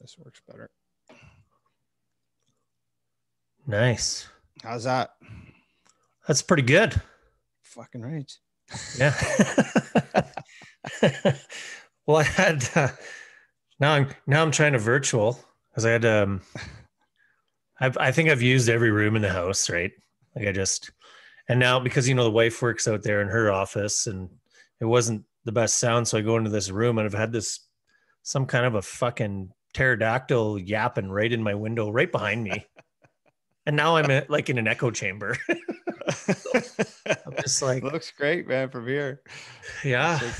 this works better. Nice. How's that? That's pretty good. Fucking right. Yeah. well, I had uh, now I'm now I'm trying to virtual because I had um I've, I think I've used every room in the house, right? Like I just and now because you know the wife works out there in her office and it wasn't the best sound, so I go into this room and I've had this some kind of a fucking pterodactyl yapping right in my window, right behind me. and now I'm at, like in an echo chamber. I'm just like, looks great, man, from here. yeah, like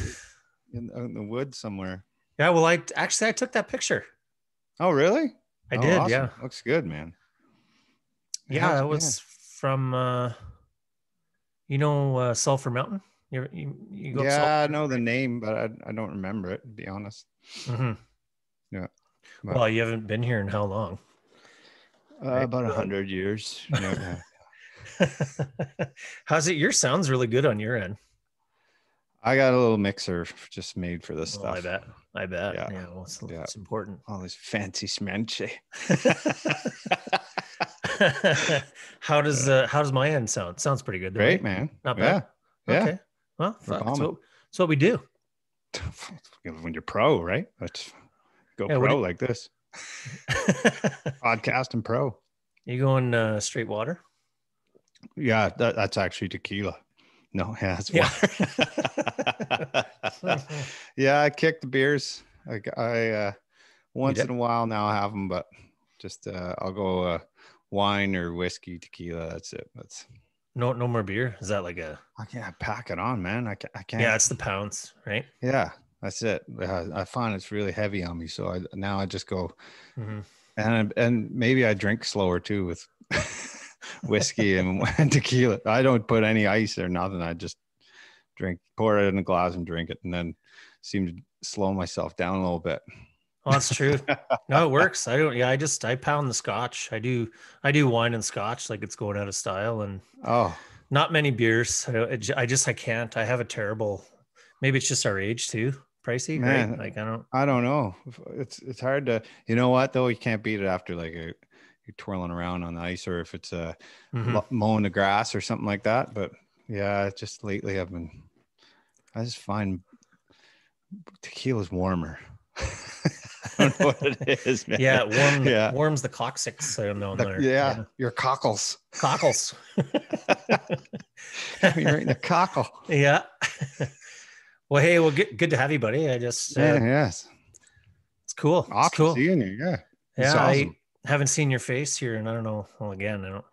in, in the woods somewhere. yeah. Well, I actually I took that picture. Oh, really? I Oh, did, awesome. yeah, Looks good, man. yeah. How's- That was from, uh, you know, uh, Sulphur Mountain. You you, you go up Yeah, I know the name, but I, I don't remember it, to be honest. Mhm. Yeah. Well, you haven't been here in how long? Uh, Right. about a hundred years. you know, yeah. How's it? Your sounds really good on your end. I got a little mixer just made for this Well, stuff. I bet. I bet. Yeah. Yeah. well, it's, Yeah. it's important. All these fancy smanche. how does uh, how does my end sound? Sounds pretty good. though, Great, right? man. Not bad. Yeah. Okay. Well, fuck, that's, what, that's what we do. when you're pro, right? Let's go Yeah, pro do- like this. Podcast and pro. you going uh, straight water? Yeah, that, that's actually tequila. No, yeah, that's Yeah. water. yeah, I kick the beers. I, I uh, once in a while now I have them, but just uh, I'll go uh, wine or whiskey, tequila. That's it. That's No, no more beer. Is that like a? I can't pack it on, man. I can't. I can't. Yeah, it's the pounds, right? yeah, that's it. Uh, I find it's really heavy on me, so I now I just go hmm and and maybe I drink slower too with whiskey and, and tequila. I don't put any ice or nothing. I just drink, pour it in a glass and drink it, and then seem to slow myself down a little bit. Well, that's true. no, it works. I don't. Yeah, I just I pound the scotch. I do. I do wine and scotch like it's going out of style, and Oh, not many beers. I, I I just I can't. I have a terrible. Maybe it's just our age too. Pricey, Man. right? Like I don't. I don't know. It's it's hard to. You know what though? You can't beat it after like a, you're twirling around on the ice, or if it's uh, Mhm. mowing the grass or something like that. But yeah, just lately I've been. I just find tequila's warmer. I don't know what it is, man. Yeah, it warm, Yeah. warms the coccyx down The- there. yeah, your cockles. cockles. You're right in the cockle. yeah. Well, hey, well, good, good to have you, buddy. I just, uh, Yeah, yes. it's cool. It's Awesome cool. seeing you. Yeah. It's Yeah, awesome. I haven't seen your face here, and I don't know. Well, again, I don't.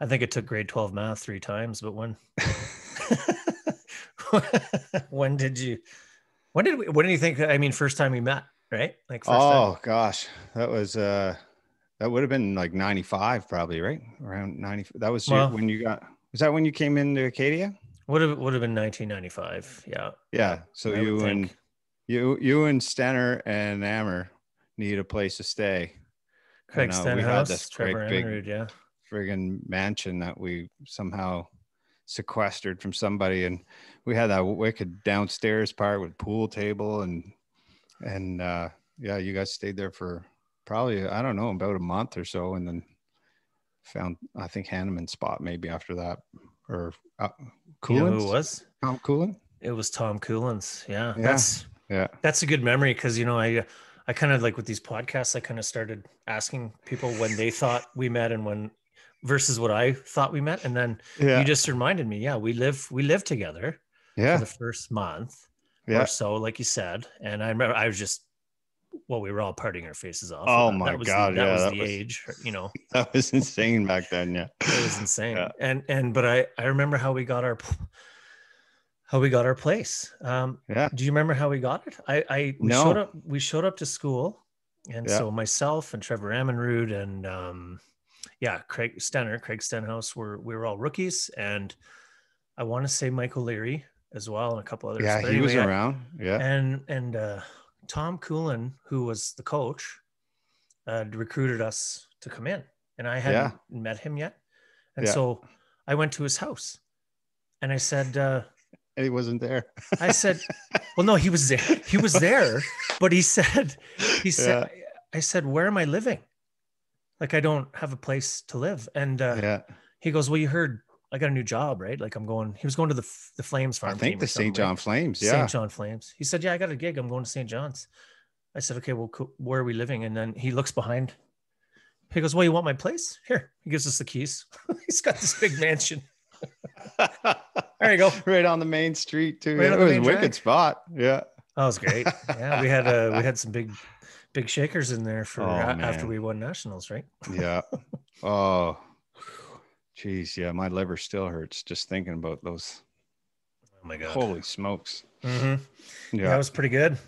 I think it took grade twelve math three times, but when? when did you? When did we? When did you think? I mean, first time we met, right? Like first time. oh gosh, that was uh, that would have been like '95 probably, right? Around '90. That was Well- when you got. Was that when you came into Acadia? Would have would have been nineteen ninety five. Yeah. Yeah. So I you and think. you you and Stenner and Ammer need a place to stay. Craig And, uh, we had Stenhouse, this Trevor great big yeah. friggin' mansion that we somehow sequestered from somebody and we had that wicked downstairs part with pool table and and uh yeah you guys stayed there for probably i don't know about a month or so and then found i think hanneman spot maybe after that or uh, You know who it was? Tom Coolin? It was Tom Coolins. Yeah, Yeah. that's yeah that's a good memory because you know I I kind of like with these podcasts I kind of started asking people when they thought we met and when versus what I thought we met and then yeah you just reminded me yeah we live we lived together yeah for the first month yeah or so like you said and I remember I was just well we were all parting our faces off Oh my that was God, the, that yeah, was that the was- age you know that was insane back then yeah it was insane Yeah. and and but I I remember how we got our how we got our place um yeah do you remember how we got it? I, I we No. showed up we showed up to school and Yeah. so myself and Trevor Ammonrood and um yeah, Craig Stenner, Craig Stenhouse were we were all rookies and I want to say Michael Leary as well and a couple others. yeah But he was around yeah And and uh Tom Coolin, who was the coach, uh recruited us to come in. And I hadn't met him yet. And Yeah. so I went to his house and I said, uh and he wasn't there I said, well, no, he was there. He was there, but he said, he said, I said, where am I living? Like I don't have a place to live. And uh, yeah. he goes, well, you heard I got a new job, right? Like I'm going. He was going to the the Flames farm. I think the St. John right? Flames. Yeah. St. John Flames. He said, "Yeah, I got a gig. I'm going to St. John's." I said, "Okay, well, where are we living?" And then he looks behind. He goes, "Well, you want my place? Here." He gives us the keys. He's got this big mansion. There you go. right on the main street too. Right it was a wicked drag. spot. Yeah. That was great. Yeah, we had uh, we had some big, big shakers in there for Oh, a- after we won nationals, right? Yeah. oh, geez. Yeah. My liver still hurts just thinking about those. Oh my god. Holy smokes. Mhm. Yeah. Yeah. it was pretty good.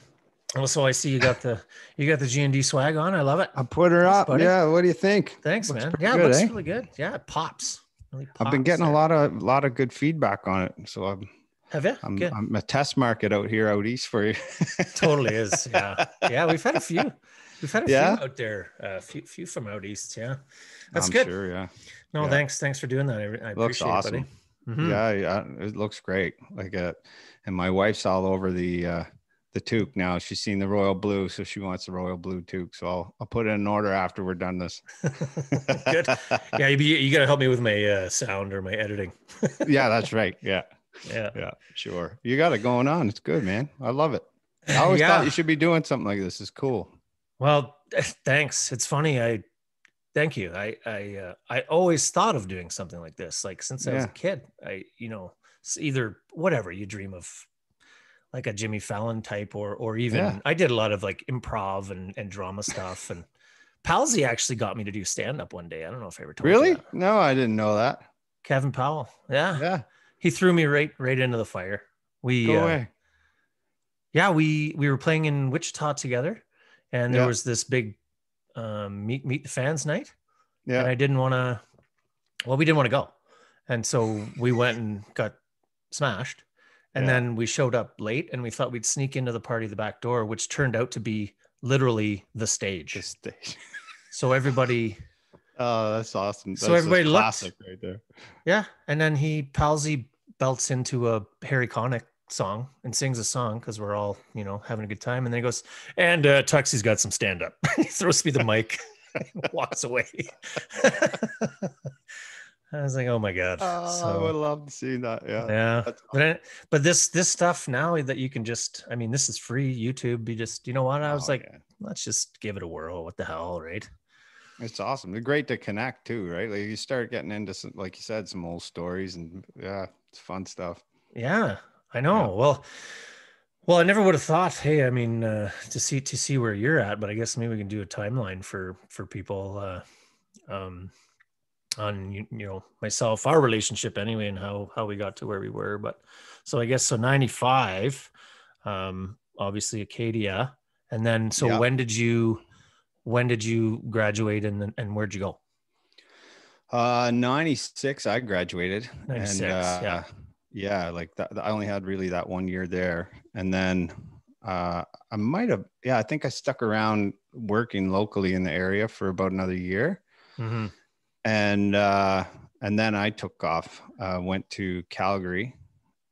Also, I see you got the you got the G and D swag on. I love it. I put her Thanks, up. buddy. Yeah. What do you think? Thanks, Looks man. pretty Yeah, it good, looks eh? really good. Yeah, it pops. Really I've been pops getting a lot of a lot of good feedback on it. So I'm Have you? I'm, Good. I'm a test market out here out east for you. totally is. Yeah, yeah. We've had a few. We've had a Yeah? few out there. A few, few from out east. Yeah, that's I'm good. Sure. Yeah. No, yeah. thanks. Thanks for doing that. I, I Looks appreciate awesome. it. Mhm. Yeah, yeah, it looks great. Like uh and my wife's all over the uh the toque now. She's seen the royal blue, so she wants the royal blue toque. So I'll I'll put it in order after we're done this. Good. Yeah, you, you got to help me with my uh, sound or my editing. yeah, that's right. Yeah, Yeah. yeah, sure. You got it going on. It's good, man. I love it. I always Yeah. thought you should be doing something like this. It's cool. Well, thanks. It's funny. I thank you. I I uh, I always thought of doing something like this. Like since I was a kid, I you know either whatever you dream of, like a Jimmy Fallon type, or or even Yeah. I did a lot of like improv and and drama stuff. And Palsy actually got me to do stand up one day. I don't know if I ever told Really? No, I didn't know that. Kevin Powell. Yeah. Yeah, he threw me right right into the fire. We go uh, away. yeah we we were playing in wichita together and there Yeah. was this big um meet meet the fans night Yeah. and i didn't want to well we didn't want to go and so we went and got smashed and Yeah. then we showed up late and we thought we'd sneak into the party the back door which turned out to be literally the stage the stage. so everybody Oh, that's awesome. So That's a everybody looked- right there. yeah and then he palsy belts into a harry connick song and sings a song because we're all you know having a good time and then he goes and uh tuxie's got some stand up he throws me the mic walks away i was like oh my god Oh, I would love to see that. Yeah. yeah That's but I, but this this stuff now that you can just i mean this is free youtube you just you know what i was Oh, like yeah. let's just give it a whirl what the hell right It's awesome. They're great to connect too, right? Like you start getting into some, like you said, some old stories, and yeah, it's fun stuff. Yeah, I know. Well, well, I never would have thought. Hey, I mean, uh, to see to see where you're at, but I guess maybe we can do a timeline for for people uh, um, on you, you know myself, our relationship anyway, and how how we got to where we were. But so I guess so ninety five, um, obviously Acadia, and then so Yeah. when did you when did you graduate and and where'd you go? Uh, 96, I graduated. 96, and, uh, yeah. Yeah. Like that, I only had really that one year there. And then, uh, I might have, yeah, I think I stuck around working locally in the area for about another year. Mm-hmm. And, uh, and then I took off, uh, went to Calgary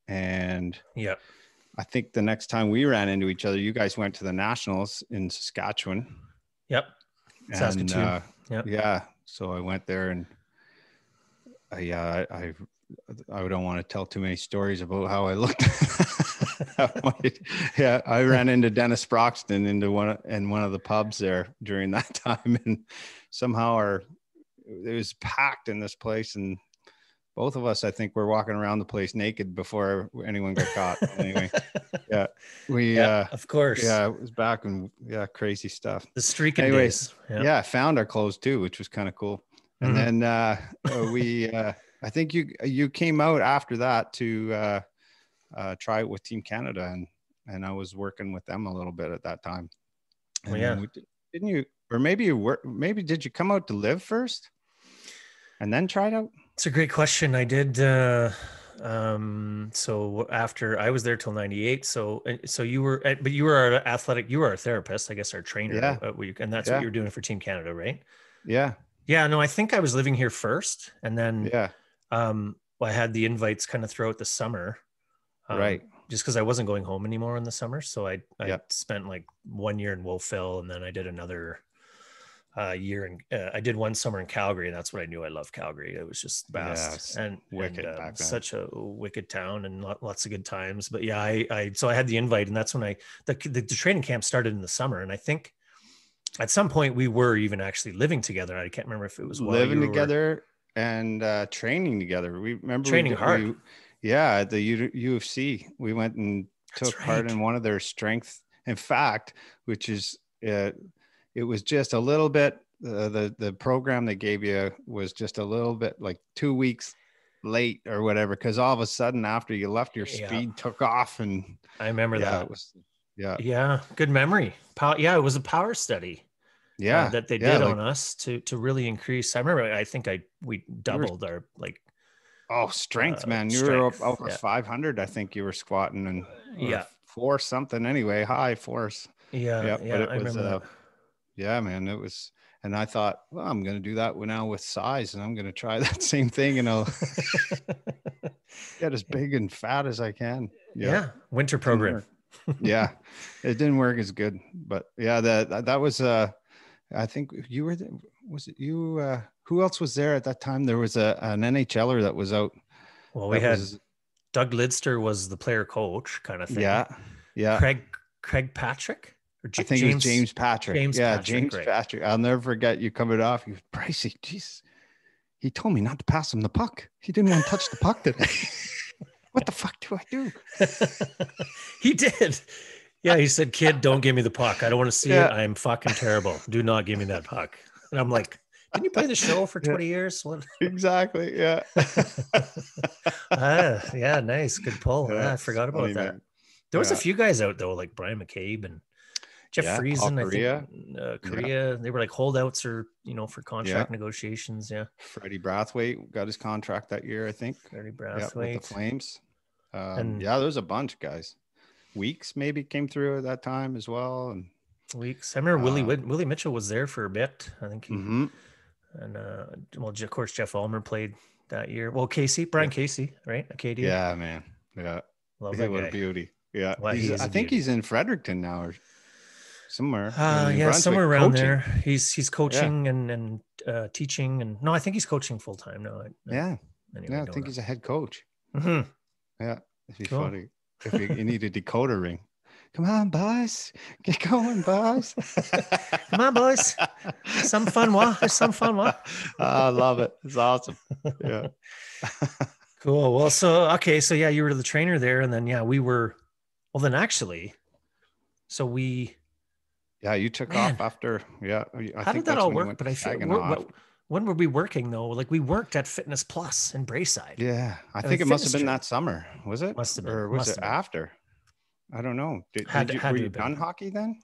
and Yeah. I think the next time we ran into each other, you guys went to the nationals in Saskatchewan. Yep. And, Saskatoon. uh, Yep. Yeah. So I went there and I, yeah, I, I, don't want to tell too many stories about how I looked. yeah. I ran into Dennis Broxton into one of- in one of the pubs there during that time. And somehow our, it was packed in this place. And both of us, I think were walking around the place naked before anyone got caught. anyway, yeah, we, Yeah, uh, of course. yeah, it was back and yeah, crazy stuff The streaking Anyways, days. yeah. I found our clothes too, which was kind of cool. And Mhm. then uh, we, uh, I think you you came out after that to uh, uh, try it with Team Canada, and and I was working with them a little bit at that time. Well, And then yeah. we did, didn't you? Or maybe you were. Maybe did you come out to live first, and then try it out? It's a great question. I did. Uh, um, so after I was there till '98. So, so you were, uh, but you were our athletic. You were our therapist, I guess, our trainer. Yeah. we- and that's Yeah. what you were doing for Team Canada, right? Yeah, Yeah. No, I think I was living here first, and then yeah, um, I had the invites kind of throughout the summer. um, right. Just because I wasn't going home anymore in the summer, so I I Yep. spent like one year in Wolfville, and then I did another uh, year in uh, I did one summer in Calgary, and that's when I knew I loved Calgary. It was just best and, wicked and, uh, then. such a wicked town and lot, lots of good times. But yeah, I, I so I had the invite, and that's when I the, the the training camp started in the summer, and I think at some point we were even actually living together. I can't remember if it was living together and uh, training together. We remember Training did- hard. we- yeah, at the U- UFC, we went and That's took part in one of their strength. In fact, which is uh, it was just a little bit. Uh, the the program they gave you was just a little bit like two weeks late or whatever because all of a sudden after you left your Yeah. speed took off and I remember yeah that. was yeah Yeah, good memory. Pow- yeah, it was a power study. Uh, yeah that they yeah, did like- on us to to really increase. I remember. I think I we doubled our like Oh, strength, uh, man! You were over yeah. 500. I think you were squatting and Yeah. four something anyway, high force. yeah Yeah, yeah. but it I was, remember uh, Yeah, man, it was. And I thought, well, I'm going to do that now with size, and I'm going to try that same thing, and I'll get as big and fat as I can. yeah. winter program. yeah, it didn't work as good, but yeah, that that, that was. uh I think you were. The, was it you? uh Who else was there at that time? There was a an NHLer that was out. Well, we had was- Doug Lidster was the player coach kind of thing. yeah, yeah. Craig Craig Patrick or I J- think it was James Patrick. James yeah, Patrick, James right. Patrick. I'll never forget you coming off. You, Pricey, jeez. He told me not to pass him the puck. He didn't want to touch the puck today. what the fuck do I do? he did. Yeah, he said, "Kid, don't give me the puck. I don't want to see Yeah. it. I'm fucking terrible. Do not give me that puck." And I'm like, "Didn't you play the show for Yeah. 20 years?" What? Exactly. Yeah. ah, yeah, nice, good pull. Yeah, Ah, I forgot about funny, that. man. There was a few guys out though, like Bryan McCabe and Jeff Yeah, Friesen. I Correa. think uh, Korea. They were like holdouts or you know for contract negotiations. Yeah, Freddie Brathwaite got his contract that year, I think. Very Yeah, with the Flames. Um, And- yeah, there's a bunch, guys. Weeks maybe came through at that time as well. And Weeks. I remember Willie Uh, Willie Mitchell was there for a bit. I think he Mhm. and uh, well, of course Jeff Ulmer played that year. Well, Casey, Brian Yeah. Casey, right? Acadia. yeah, man. Yeah. love that what guy. a beauty. Yeah. Well, He's- he is a I think beauty. he's in Fredericton now or somewhere. Uh, yeah, Brunswick somewhere around coaching. there. He's he's coaching and and uh, teaching and no, I think he's coaching full time now. Yeah. Anyway, Yeah. I think he's a head coach. hmm Yeah. It'd be Cool. funny if you, you need a decoder ring. Come on, boys. Get going, boys. Come on, boys. Some fun, what? There's some fun, what? I love it. It's awesome. Yeah. Cool. Well, so okay, so yeah, you were the trainer there, and then yeah, we were. Well, then actually, so we. Yeah. You took Man. off after. Yeah. I how think did that all work? But I feel what, what- when were we working though? Like we worked at Fitness Plus in Braeside. Yeah, I think it must have been trip. that summer. Was it? Must have been, Or was it been. after? I don't know. Did, Had- did you, had were you done hockey then?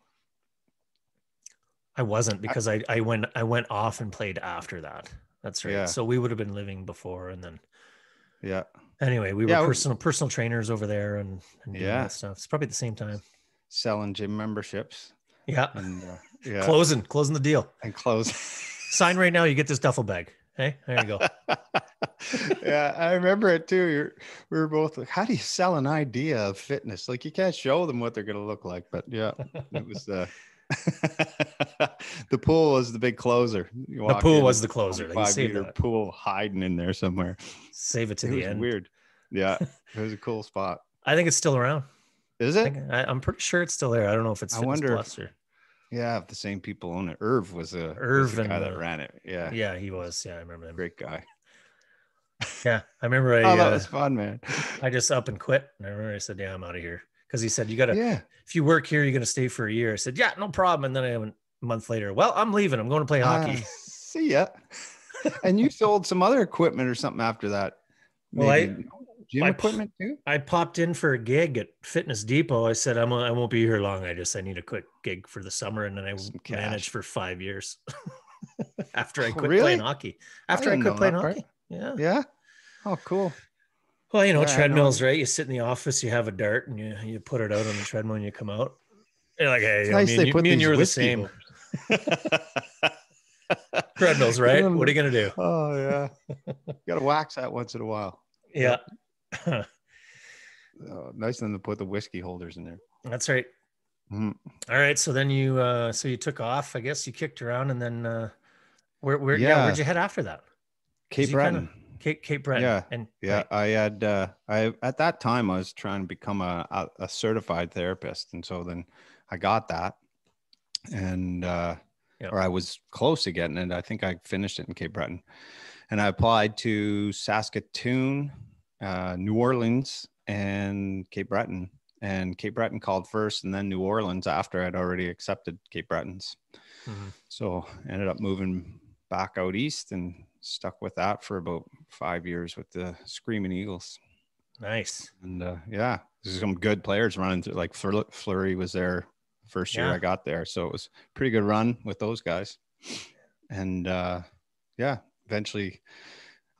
I wasn't because I, I went I went off and played after that. That's right. Yeah. So we would have been living before, and then Yeah. anyway, we were Yeah, personal personal trainers over there and, and Yeah. stuff. It's probably at the same time. Selling gym memberships Yeah, and uh, yeah, closing closing the deal. and clothes. Sign right now. You get this duffel bag. Hey, there you go. yeah, I remember it too. You're, we were both like, "How do you sell an idea of fitness? Like you can't show them what they're going to look like." But yeah, it was uh, the pool was the big closer. You The pool was the closer. They 25 saved meter that. pool hiding in there somewhere. Save it to it the end. weird. Yeah, it was a cool spot. I think it's still around. Is it? I, I'm pretty sure it's still there. I don't know if it's I wonder- Plus or Yeah, the same people own it. Irv was a Irv was the guy that uh, ran it. Yeah, yeah, he was. Yeah, I remember him. great guy. Yeah, I remember. I oh, that uh, was fun, man. I just up and quit. And I remember I said, "Yeah, I'm out of here." Because he said, "You got to yeah, if you work here, you're going to stay for a year." I said, "Yeah, no problem." And then I went a month later. Well, I'm leaving. I'm going to play hockey. Ah, see ya. and you sold some other equipment or something after that. Well, I- Maybe. Gym I- equipment too. I popped in for a gig at Fitness Depot. I said, I'm, I won't be here long. I just, I need a quick gig for the summer. And then I managed for five years after I Oh, quit really? playing hockey. After I, didn't quit playing that part. hockey. Yeah. Yeah. Oh, cool. Well, you know, Yeah, I know. treadmills, right? You sit in the office, you have a dart and you, you put it out on the treadmill and you come out. You're like, hey, you know, nice me, they and you, put me and you were the same. Treadmills, right? What are you going to do? Oh yeah. you Got to wax that once in a while. Yeah. Oh, nice of them to put the whiskey holders in there. That's right. Mhm. All right. So then you, uh, so you took off. I guess you kicked around, and then uh, where, where, yeah. Yeah. where'd you head after that? Cape you kinda- Breton. Cape, Cape Breton. Yeah, And Yeah, right. I had uh, I at that time I was trying to become a, a, a certified therapist, and so then I got that, and uh, Yeah. or I was close to getting it. I think I finished it in Cape Breton, and I applied to Saskatoon, uh, New Orleans, and Cape Breton. And Cape Breton called first, and then New Orleans after I'd already accepted Cape Breton's. Mhm. So ended up moving back out east and stuck with that for about five years with the Screaming Eagles. Nice. And uh, yeah, there's some good players running through. Like Fleur- Fleury was there first year Yeah. I got there, so it was pretty good run with those guys. And uh, yeah, eventually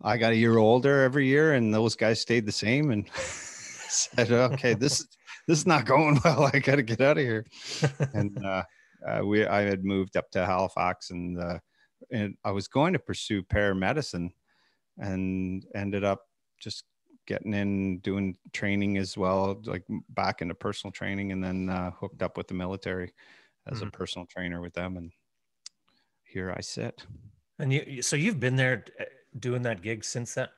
I got a year older every year, and those guys stayed the same. And said, okay, this this is not going well. I got to get out of here. and uh, uh, we I had moved up to Halifax, and uh, and I was going to pursue paramedicine, and ended up just getting in doing training as well, like back into personal training, and then uh, hooked up with the military as a Mhm. personal trainer with them, and here I sit. And you, so you've been there uh, doing that gig since that.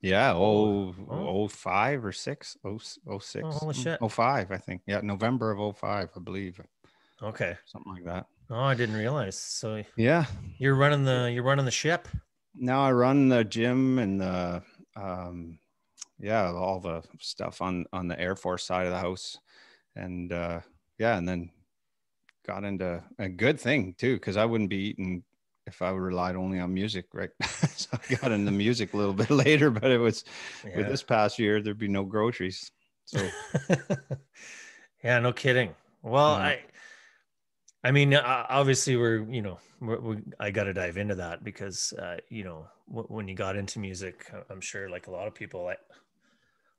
Yeah, oh, Oh. oh five or six, oh, oh six, Oh, holy mm, shit. oh five, I think. Yeah, November of oh five, I believe, Okay. something like that. Oh, I didn't realize. So Yeah, you're running the you're running the ship. now I run the gym and the um yeah, all the stuff on on the Air Force side of the house. And uh yeah, and then got into a good thing too, because I wouldn't be eating if I relied only on music, right? so I got into music a little bit later, but it was with this past year there'd be no groceries. So yeah, no kidding. Well, Yeah. I, I mean, uh, obviously, we're you know, we're, we, I got to dive into that because uh, you know, w- when you got into music, I'm sure like a lot of people, I,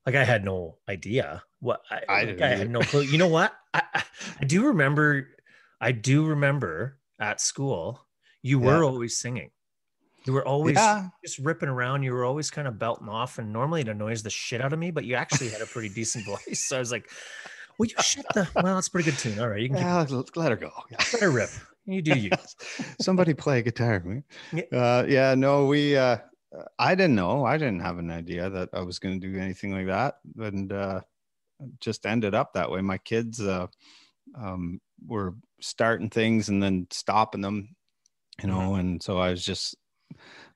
like I had no idea what I, I like, I had no clue. You know what? I, I do remember, I do remember at school, you were Yeah. always singing. You were always yeah, just ripping around. You were always kind of belting off, and normally it annoys the shit out of me. But you actually had a pretty decent voice, so I was like, "Will you shut the?" Well, it's a pretty good tune. All right, you can yeah, let her go. Yeah. let her rip. You do you. Somebody play guitar. man. Yeah. Uh, yeah, no, we. Uh, I didn't know. I didn't have an idea that I was going to do anything like that, and uh, just ended up that way. My kids uh, um, were starting things and then stopping them, you know, and so I was just,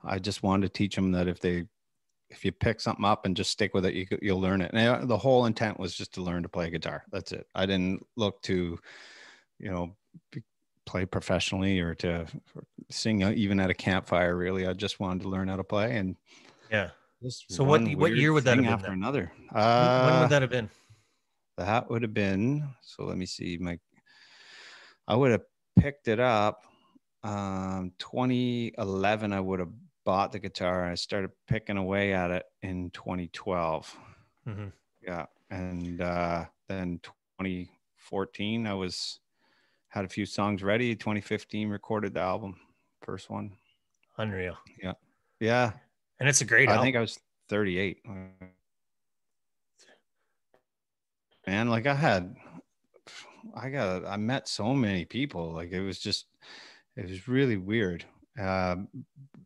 I just wanted to teach them that if they, if you pick something up and just stick with it, you, you'll learn it. And uh, the whole intent was just to learn to play guitar. That's it. I didn't look to, you know, play professionally or to sing uh, even at a campfire. Really, I just wanted to learn how to play and Yeah. So what- what year would that have been after then? another? when Uh, would that have been? that would have been so. Let me see. My, I would have picked it up. Um, 2011. I would have bought the guitar. I started picking away at it in 2012. Mhm. Yeah, and uh, then 2014, I was had a few songs ready. 2015, recorded the album, first one. Unreal. Yeah. Yeah, And it's a great I album. think I was 38. Man, like I had, I got, I met so many people. Like it was just, it was really weird. Um,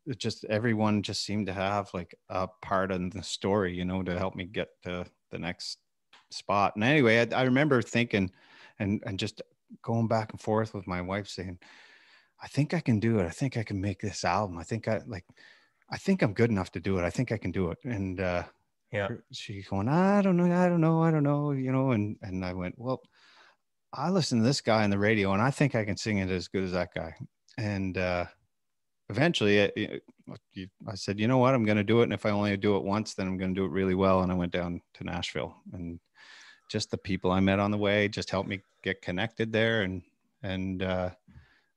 it just everyone just seemed to have like a part in the story, you know, to help me get to the next spot. And anyway, I, I remember thinking, and and just going back and forth with my wife saying, I think I can do it. I think I can make this album. I think I like, I think I'm good enough to do it. I think I can do it. And uh, yeah. she going, I don't know, I don't know, I don't know, you know, and and I went, well, I listen to this guy on the radio, and I think I can sing it as good as that guy. And uh, eventually, it, it- I said, you know what, I'm going to do it, and if I only do it once, then I'm going to do it really well. And I went down to Nashville, and just the people I met on the way just helped me get connected there, and and uh,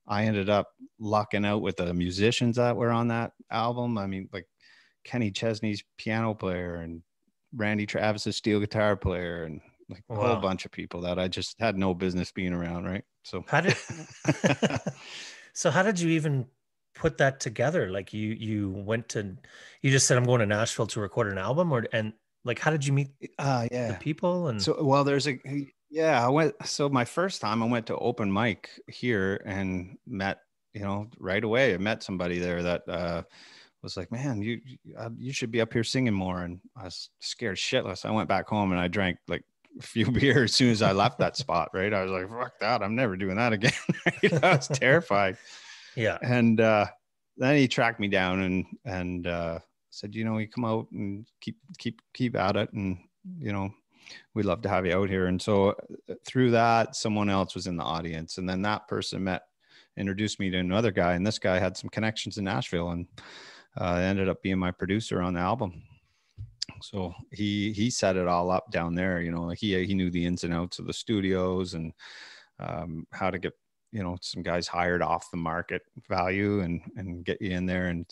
I ended up locking out with the musicians that were on that album. I mean, like Kenny Chesney's piano player and Randy Travis's steel guitar player and like a whole bunch of people that I just had no business being around, right? So How did so how did you even put that together? Like you you went to you just said I'm going to Nashville to record an album or and like how did you meet uh the people and So well there's a Yeah, I went. So my first time, I went to open mic here and met, you know, right away. I met somebody there that uh, was like, "Man, you uh, you should be up here singing more." And I was scared shitless. I went back home and I drank like few beers as soon as I left that spot. Right, I was like, "Fuck that! I'm never doing that again." right? I was terrified. Yeah. And uh, then he tracked me down and and uh, said, "You know, you come out and keep keep keep at it, and you know." We'd love to have you out here. And so uh, through that, someone else was in the audience. And then that person met introduced me to another guy, and this guy had some connections in Nashville, and uh, ended up being my producer on the album. So he he set it all up down there. You know, he he knew the ins and outs of the studios and um, how to get you know some guys hired off the market value and and get you in there and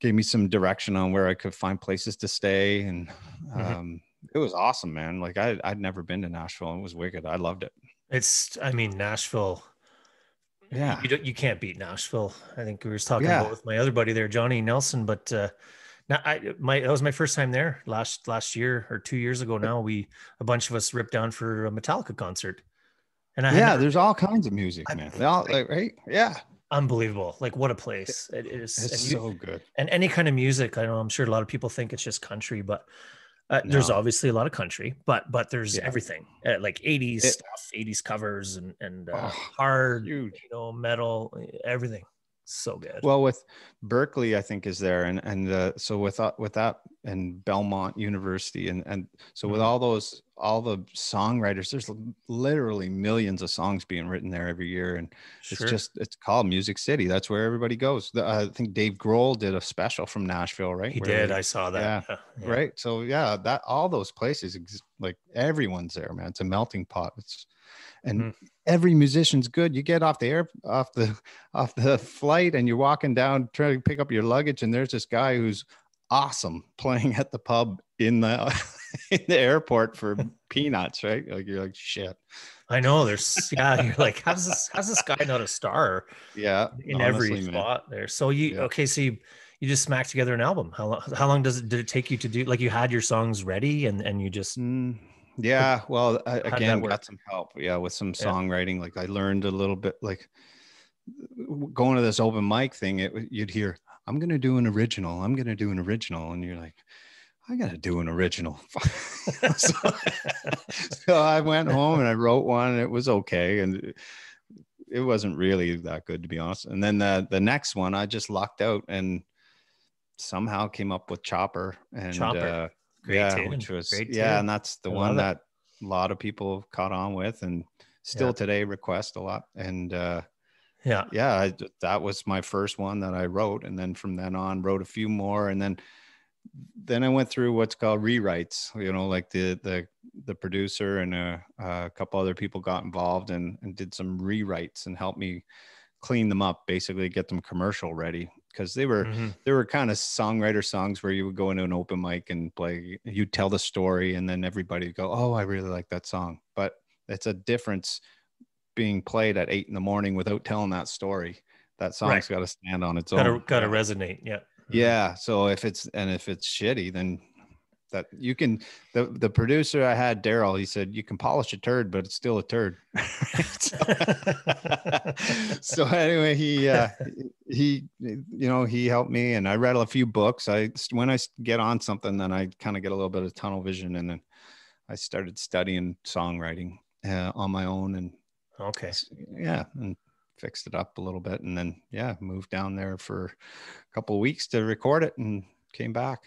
gave me some direction on where I could find places to stay and mm-hmm. um, mm-hmm. it was awesome man like I I'd never been to Nashville it was wicked I loved it it's I mean Nashville yeah you, you can't beat nashville i think we were talking yeah. about with my other buddy there johnny nelson but uh now i my that was my first time there last last year or two years ago now we a bunch of us ripped down for a metallica concert. And I yeah never, there's all kinds of music I, man. They all like, right? Yeah. Unbelievable. Like what a place it is. It's so good. and any kind of music i know i'm sure a lot of people think it's just country but uh, no. There's obviously a lot of country, but but there's yeah. everything uh, like 80s it, stuff, 80s covers and and uh, oh, hard, huge. you know, metal, everything so good. Well, with Berklee, I think is there, and and uh, so with uh, with that and Belmont University, and and so mm-hmm. with all those all the songwriters, there's literally millions of songs being written there every year, and sure. it's just it's called Music City. That's where everybody goes. The, I think Dave Grohl did a special from Nashville, right? He did. I saw that. Yeah, yeah, right. So yeah, that all those places, like everyone's there, man. It's a melting pot. It's and mm-hmm. every musician's good. You get off the air, off the off the flight, and you're walking down trying to pick up your luggage, and there's this guy who's awesome playing at the pub in the in the airport for peanuts, right? Like you're like shit. I know there's yeah, you're like, how's this how's this guy not a star? Yeah. In honestly, every spot man. there. So you yeah. okay, so you you just smacked together an album. How long how long does it did it take you to do like you had your songs ready and and you just mm, yeah, well, I, again, got some help. Yeah, with some songwriting. Yeah. Like I learned a little bit. Like going to this open mic thing, it, you'd hear, "I'm going to do an original. I'm going to do an original," and you're like, "I got to do an original." so, so I went home and I wrote one. And it was okay, and it wasn't really that good to be honest. And then the the next one, I just locked out and somehow came up with Chopper and. Chopper. Uh, Great yeah, tune. which was Great yeah, tune. and that's the I one that a lot of people caught on with, and still yeah. today request a lot. And uh, yeah, yeah, I, that was my first one that I wrote, and then from then on, wrote a few more, and then then I went through what's called rewrites. You know, like the the the producer and a, a couple other people got involved and and did some rewrites and helped me clean them up, basically get them commercial ready because they were mm-hmm. they were kind of songwriter songs where you would go into an open mic and play you'd tell the story and then everybody would go oh i really like that song. But it's a difference being played at eight in the morning without telling that story. That song's right. got to stand on its gotta, own. gotta resonate yeah. Yeah so if it's and if it's shitty then that you can the the producer I had Daryl he said you can polish a turd but it's still a turd. So, so, anyway he uh, he you know he helped me and I read a few books. I when I get on something then I kind of get a little bit of tunnel vision and then I started studying songwriting uh, on my own and okay. yeah and fixed it up a little bit and then yeah moved down there for a couple of weeks to record it and came back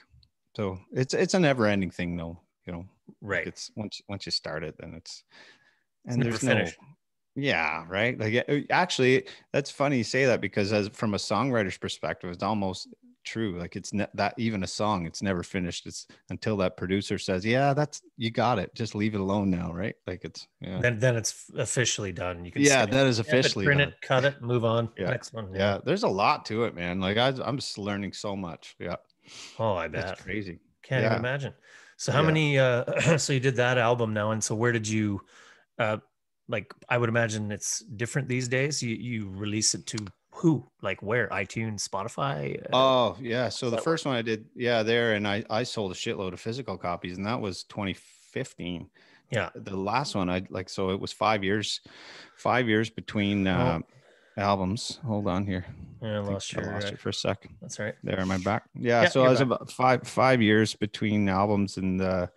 so it's it's a never ending thing though, you know. Right. it's once once you start it, then it's and it's there's no finished. yeah, right. Like uh, actually, that's funny you say that because as from a songwriter's perspective, it's almost true. Like it's ne- that even a song, it's never finished. It's until that producer says, "Yeah, that's you got it. Just leave it alone now." Right? Like it's yeah. Then then it's officially done. You can yeah, that is officially print done. it, cut it, move on. Yeah. Next one. Yeah. yeah. there's a lot to it, man. Like I, I'm just learning so much. Yeah. Oh, I bet. That's crazy. Can't yeah. even imagine. So how yeah. many uh so you did that album now and so where did you uh like I would imagine it's different these days. You you release it to who? Like where? iTunes, Spotify? Uh, oh, yeah. So the first one I did, yeah, there and I I sold a shitload of physical copies and that was 2015. Yeah. the last one I like so it was five years, five years between uh, albums. Hold on here. Yeah, I I lost I your. lost uh, you for a sec. That's right. There, am I back? Yeah. Yeah, so I was back. about five five years between albums, and uh,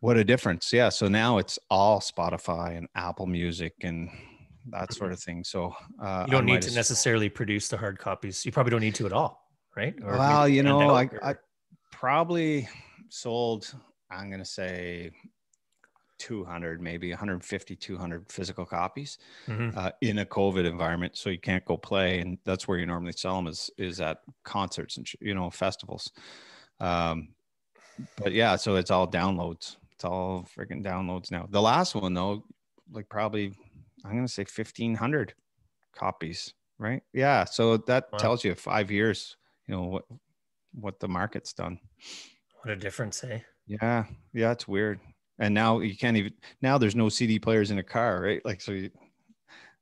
what a difference! Yeah. So now it's all Spotify and Apple Music and that sort of thing. So uh, You don't I need to necessarily produce the hard copies. You probably don't need to at all, right? Or Well, you know, I, or- I probably sold. I'm gonna say. 200 maybe 150 200 physical copies Mhm. uh, in a covid environment so you can't go play and that's where you normally sell them is is at concerts and you know festivals um but yeah so it's all downloads it's all freaking downloads now the last one though like probably i'm gonna say 1500 copies right yeah so that Wow. tells you five years you know what what the market's done what a difference, eh? yeah yeah it's weird and now you can't even now there's no cd players in a car right like so you,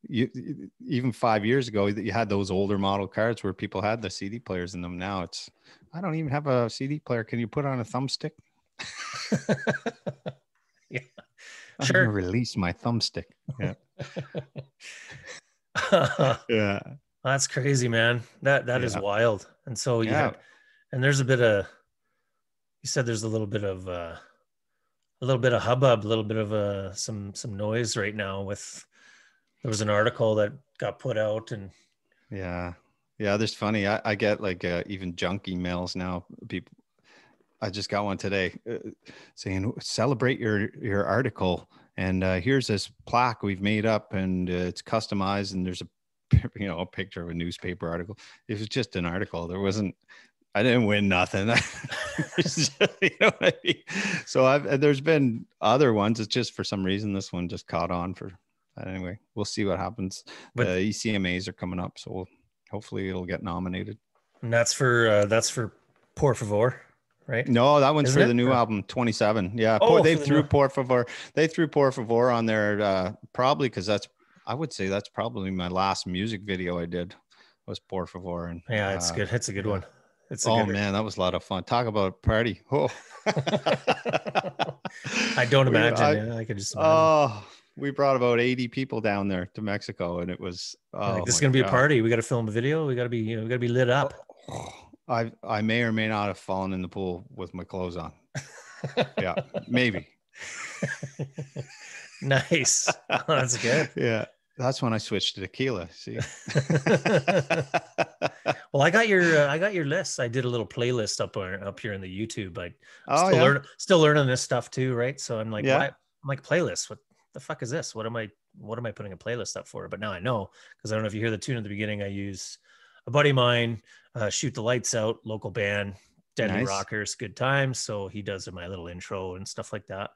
you even five years ago you had those older model cars where people had the cd players in them now it's i don't even have a cd player can you put on a thumbstick yeah. i'm Sure. gonna release my thumbstick yeah yeah That's crazy, man. That that is Yeah. wild. And so you Yeah. and there's a bit of you said there's a little bit of uh a little bit of hubbub, a little bit of uh some some noise right now with there was an article that got put out and Yeah. Yeah. There's funny. I, I get like uh, even junk emails now. People, I just got one today uh, saying, celebrate your, your article. And uh, here's this plaque we've made up and uh, it's customized. And there's a, you know, a picture of a newspaper article. It was just an article. There wasn't, I didn't win nothing. You know I mean? So I've, there's been other ones. It's just for some reason, this one just caught on for, anyway, we'll see what happens But- the ECMAs are coming up, so we'll, hopefully it'll get nominated. and that's for uh that's for Por Favor, right? No, that one's Isn't for it? the new Or- album, 27. Yeah, Oh, Por- they the threw new- Por Favor. They threw Por Favor on there uh, probably because that's, I would say that's probably my last music video I did was Por Favor. And Yeah, it's uh, good. It's a good one. It's Oh man, that was a lot of fun. Talk about a party. Oh, I don't We- imagine. I- yeah, I could just imagine. Oh, we brought about 80 people down there to Mexico, and it was. Oh, like, this is gonna be a party. We got to film a video. We got to be, you know, we got to be lit up. I I may or may not have fallen in the pool with my clothes on. Yeah, maybe. nice. That's good. Yeah, that's when I switched to tequila. See. Well, I got your uh, I got your list. I did a little playlist up on, up here in the YouTube. I oh still yeah. learn still learning this stuff too, right? So I'm like, Yeah. why, I'm like playlist. What the fuck is this? What am I what am I putting a playlist up for? But now I know because I don't know if you hear the tune at the beginning. I use a buddy of mine, uh, shoot the lights out, local band, Deadly Nice. Rockers, good times. So he does my little intro and stuff like that.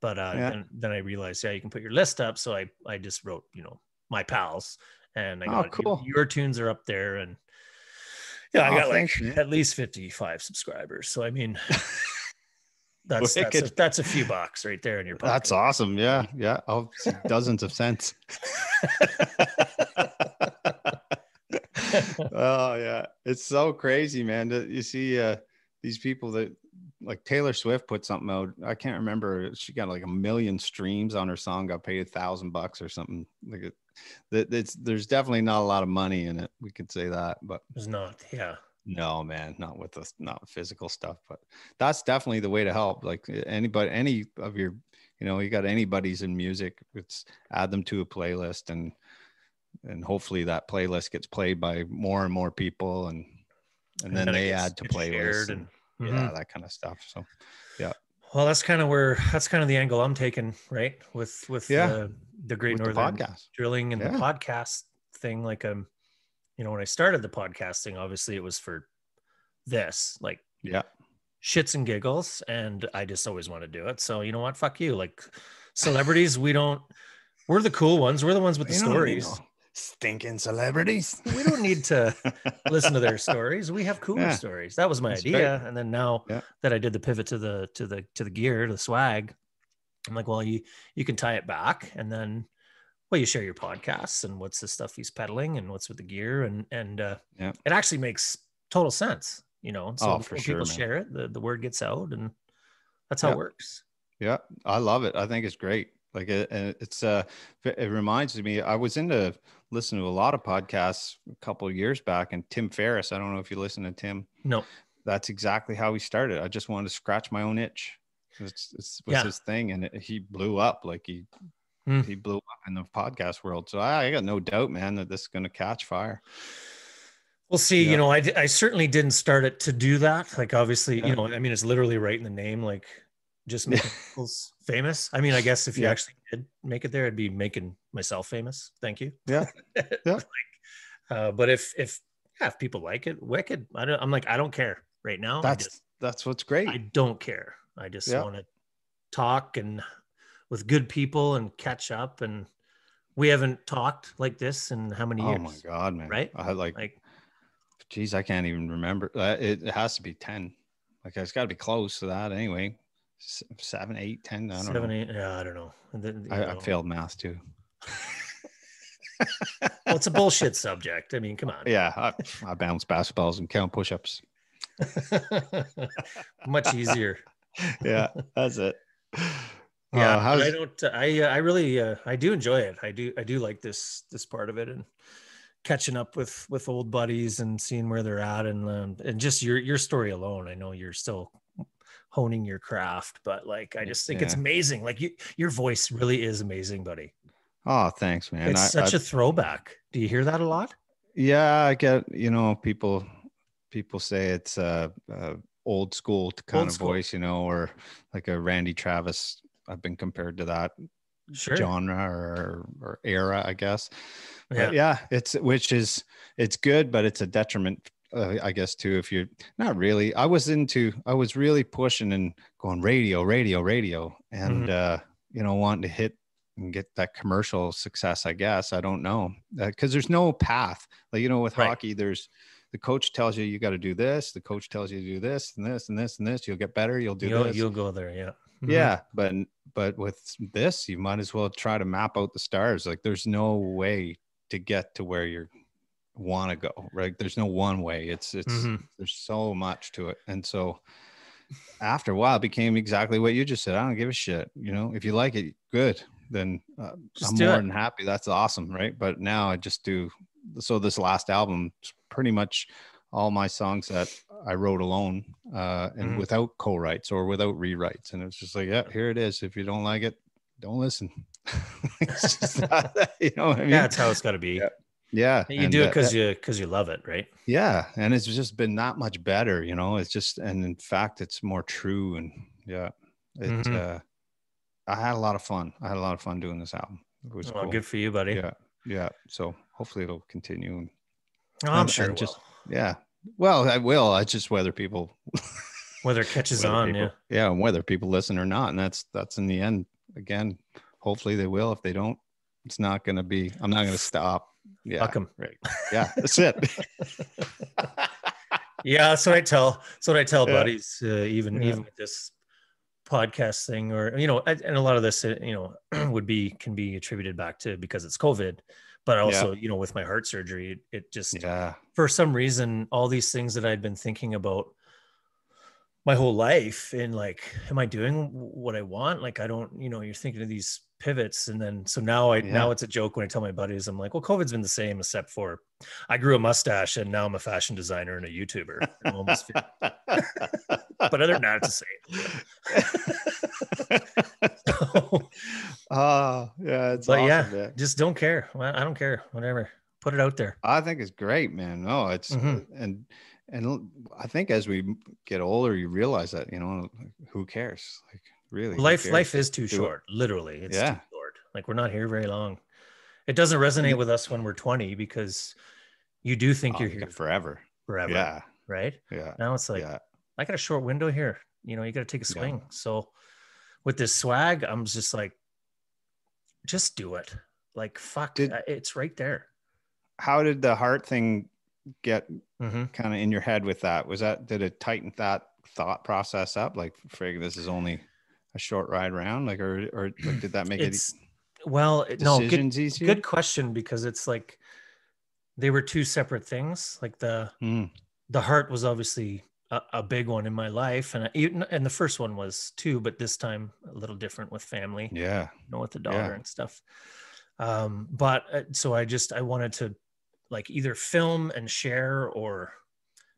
But uh, Yeah. then, then I realized, yeah, you can put your list up. So I I just wrote, you know, my pals, and I Oh, cool. your, your tunes are up there, and yeah, I Oh, got like man. at least fifty five subscribers. So I mean. That's that's a, that's a few bucks right there in your pocket. That's awesome. Yeah, yeah. Oh, see, dozens of cents. oh yeah, it's so crazy, man. that You see uh, these people that like Taylor Swift put something out. I can't remember. She got like a million streams on her song. Got paid a thousand bucks or something. Like it, that. It's there's definitely not a lot of money in it. We could say that, but It's not. Yeah. no, man, not with the not physical stuff, but that's definitely the way to help. Like anybody, any of your, you know, you got anybody's in music, it's add them to a playlist and and hopefully that playlist gets played by more and more people and and, then it they add to playlists and, and- yeah, that kind of stuff. So yeah. Well, that's kind of where that's kind of the angle I'm taking, right? With with Yeah. the, the Great with the podcast. Drilling and Yeah. the podcast thing. Like, um, you know, when I started the podcasting, obviously it was for this, like Yeah. shits and giggles, and I just always want to do it. So you know what? Fuck you. Like celebrities, we don't. We're the cool ones. We're the ones with the stories. Stinking celebrities. We don't need to listen to their stories. We have cooler Yeah. stories. That was my That's idea. And then now Yeah. that I did the pivot to the to the to the gear, to the swag, I'm like, well, you you can tie it back and then well, you share your podcasts and what's the stuff he's peddling and what's with the gear and and uh Yeah. it actually makes total sense, you know. So Oh, when for people sure, man. share it, the, the word gets out and that's how it works. Yeah, I love it. I think it's great. Like it, it's uh, it reminds me. I was into listening to a lot of podcasts a couple of years back, and Tim Ferriss. I don't know if you listen to Tim. No, that's exactly how he started. I just wanted to scratch my own itch. It's, it's was Yeah. his thing, and it, he blew up. Like he Hmm. he blew up in the podcast world. So I, I got no doubt, man, that this is going to catch fire. We'll see. Yeah. You know, I I certainly didn't start it to do that. Like, obviously, Yeah. you know, I mean, it's literally right in the name, like just making people famous. I mean, I guess if you Yeah. actually did make it there, I'd be making myself famous. Thank you. Yeah. Yeah. like, uh, but if, if, yeah, if people like it, wicked. I don't, I'm like, I don't care right now. That's just, that's what's great. I don't care. I just Yeah. want to talk and with good people and catch up. And we haven't talked like this in how many years? oh my god, man! right? I like, Like, geez, I can't even remember. Uh, it, it has to be ten. Like it's got to be close to that anyway. Seven, eight, ten. I don't seven, know. eight. Yeah, I don't know. And then, I, I failed math too. well, it's a bullshit subject. I mean, come on. Yeah, I, I bounce basketballs and count push-ups. Much easier. Yeah, that's it. Yeah, Uh, I don't. I uh, I really uh, I do enjoy it. I do I do like this this part of it and catching up with with old buddies and seeing where they're at and um, and just your your story alone. I know you're still honing your craft, but like I just think it's amazing. Like you, your voice really is amazing, buddy. oh, thanks, man. it's I- such I- a throwback. Do you hear that a lot? Yeah, I get you know people people say it's a, old school kind Old of school. voice, you know, or like a Randy Travis. I've been compared to that Sure. genre or or era, I guess. Yeah. But yeah, it's which is it's good, but it's a detriment, uh, I guess, too. If you're not really, I was into, I was really pushing and going radio, radio, radio, and Mm-hmm. uh, you know, wanting to hit and get that commercial success. I guess I don't know because there's no path. Like you know, with Right. hockey, there's the coach tells you you got to do this. The coach tells you to do this and this and this and this. You'll get better. You'll do You'll, this. you'll go there. Yeah. Mhm. Yeah, but but with this, you might as well try to map out the stars. Like there's no way to get to where you want to go. Right? There's no one way. It's it's Mhm. there's so much to it, and so after a while, it became exactly what you just said. I don't give a shit. You know, if you like it, good. Then uh, I'm more it. than happy. That's awesome, right? But now I just do. So this last album, pretty much all my songs that I wrote alone uh, and Mhm. without co-writes or without rewrites. And it's just like, yeah, here it is. If you don't like it, don't listen. It's just not- you know I mean? Yeah, that's how it's got to be. Yeah. Yeah. You do it because you because you love it, right? yeah. And it's just been that much better, you know, it's just, and in fact, it's more true. And yeah, it, Mhm. uh, I had a lot of fun. I had a lot of fun doing this album. It was Well, cool. good for you, buddy. Yeah. Yeah. So hopefully it'll continue. And Oh, I'm And- sure and just- yeah. Well, I will. I just whether people Whether it catches whether on, people- yeah. yeah, and whether people listen or not, and that's that's in the end. Again, hopefully they will. If they don't, it's not going to be. I'm not going to stop. Yeah, Fuck 'em. right. Yeah, that's it. yeah, that's what I tell. That's what I tell Yeah. buddies. Uh, even Yeah. even with this podcast thing, or you know, and a lot of this, uh, you know, would be can be attributed back to because it's COVID, but also you know, with my heart surgery, it, it just yeah, for some reason all these things that I'd been thinking about my whole life and like am I doing what I want like I don't you know you're thinking of these pivots and then so now I now it's a joke when I tell my buddies I'm like well COVID's been the same except for I grew a mustache and now I'm a fashion designer and a YouTuber but other than that it's the same oh, yeah, it's but awesome, yeah man. just don't care I don't care whatever put it out there I think it's great, man. No, it's Mhm. and and i think as we get older, you realize that you know who cares? Like really, life life is too short literally it's Yeah. too short. Like we're not here very long. It doesn't resonate with us when we're 20 because you do think Oh, you're here forever. forever Yeah, right? Yeah, now it's like yeah. i got a short window here. You know you got to take a Yeah. swing. So with this swag i'm just like just do it. Like fuck Did- it's right there. How did the heart thing get hmm kind of in your head with that? Was that did it tighten that thought process up? Like, frig, this is only a short ride around? like, or or like, did that make it's well it it- no good, easier? good question because it's like they were two separate things like the Mm, the heart was obviously a, a big one in my life, and I, and the first one was too, but this time a little different with family. Yeah. You know, with the daughter Yeah. and stuff. Um, but uh, so I just I wanted to like either film and share or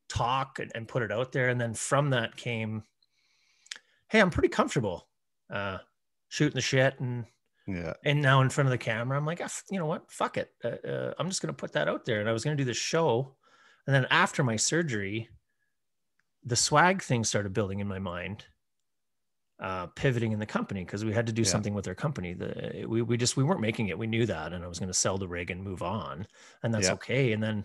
talk and, and put it out there, and then from that came, hey, I'm pretty comfortable uh, shooting the shit and Yeah. and now in front of the camera i'm like "Ah, you know what? Fuck it. Uh, uh, i'm just going to put that out there. And i was going to do this show. And then after my surgery the swag thing started building in my mind uh, pivoting in the company because we had to do Yeah. something with our company. The, we, we just we weren't making it. We knew that. And i was going to sell the rig and move on. And that's Yeah. okay. And then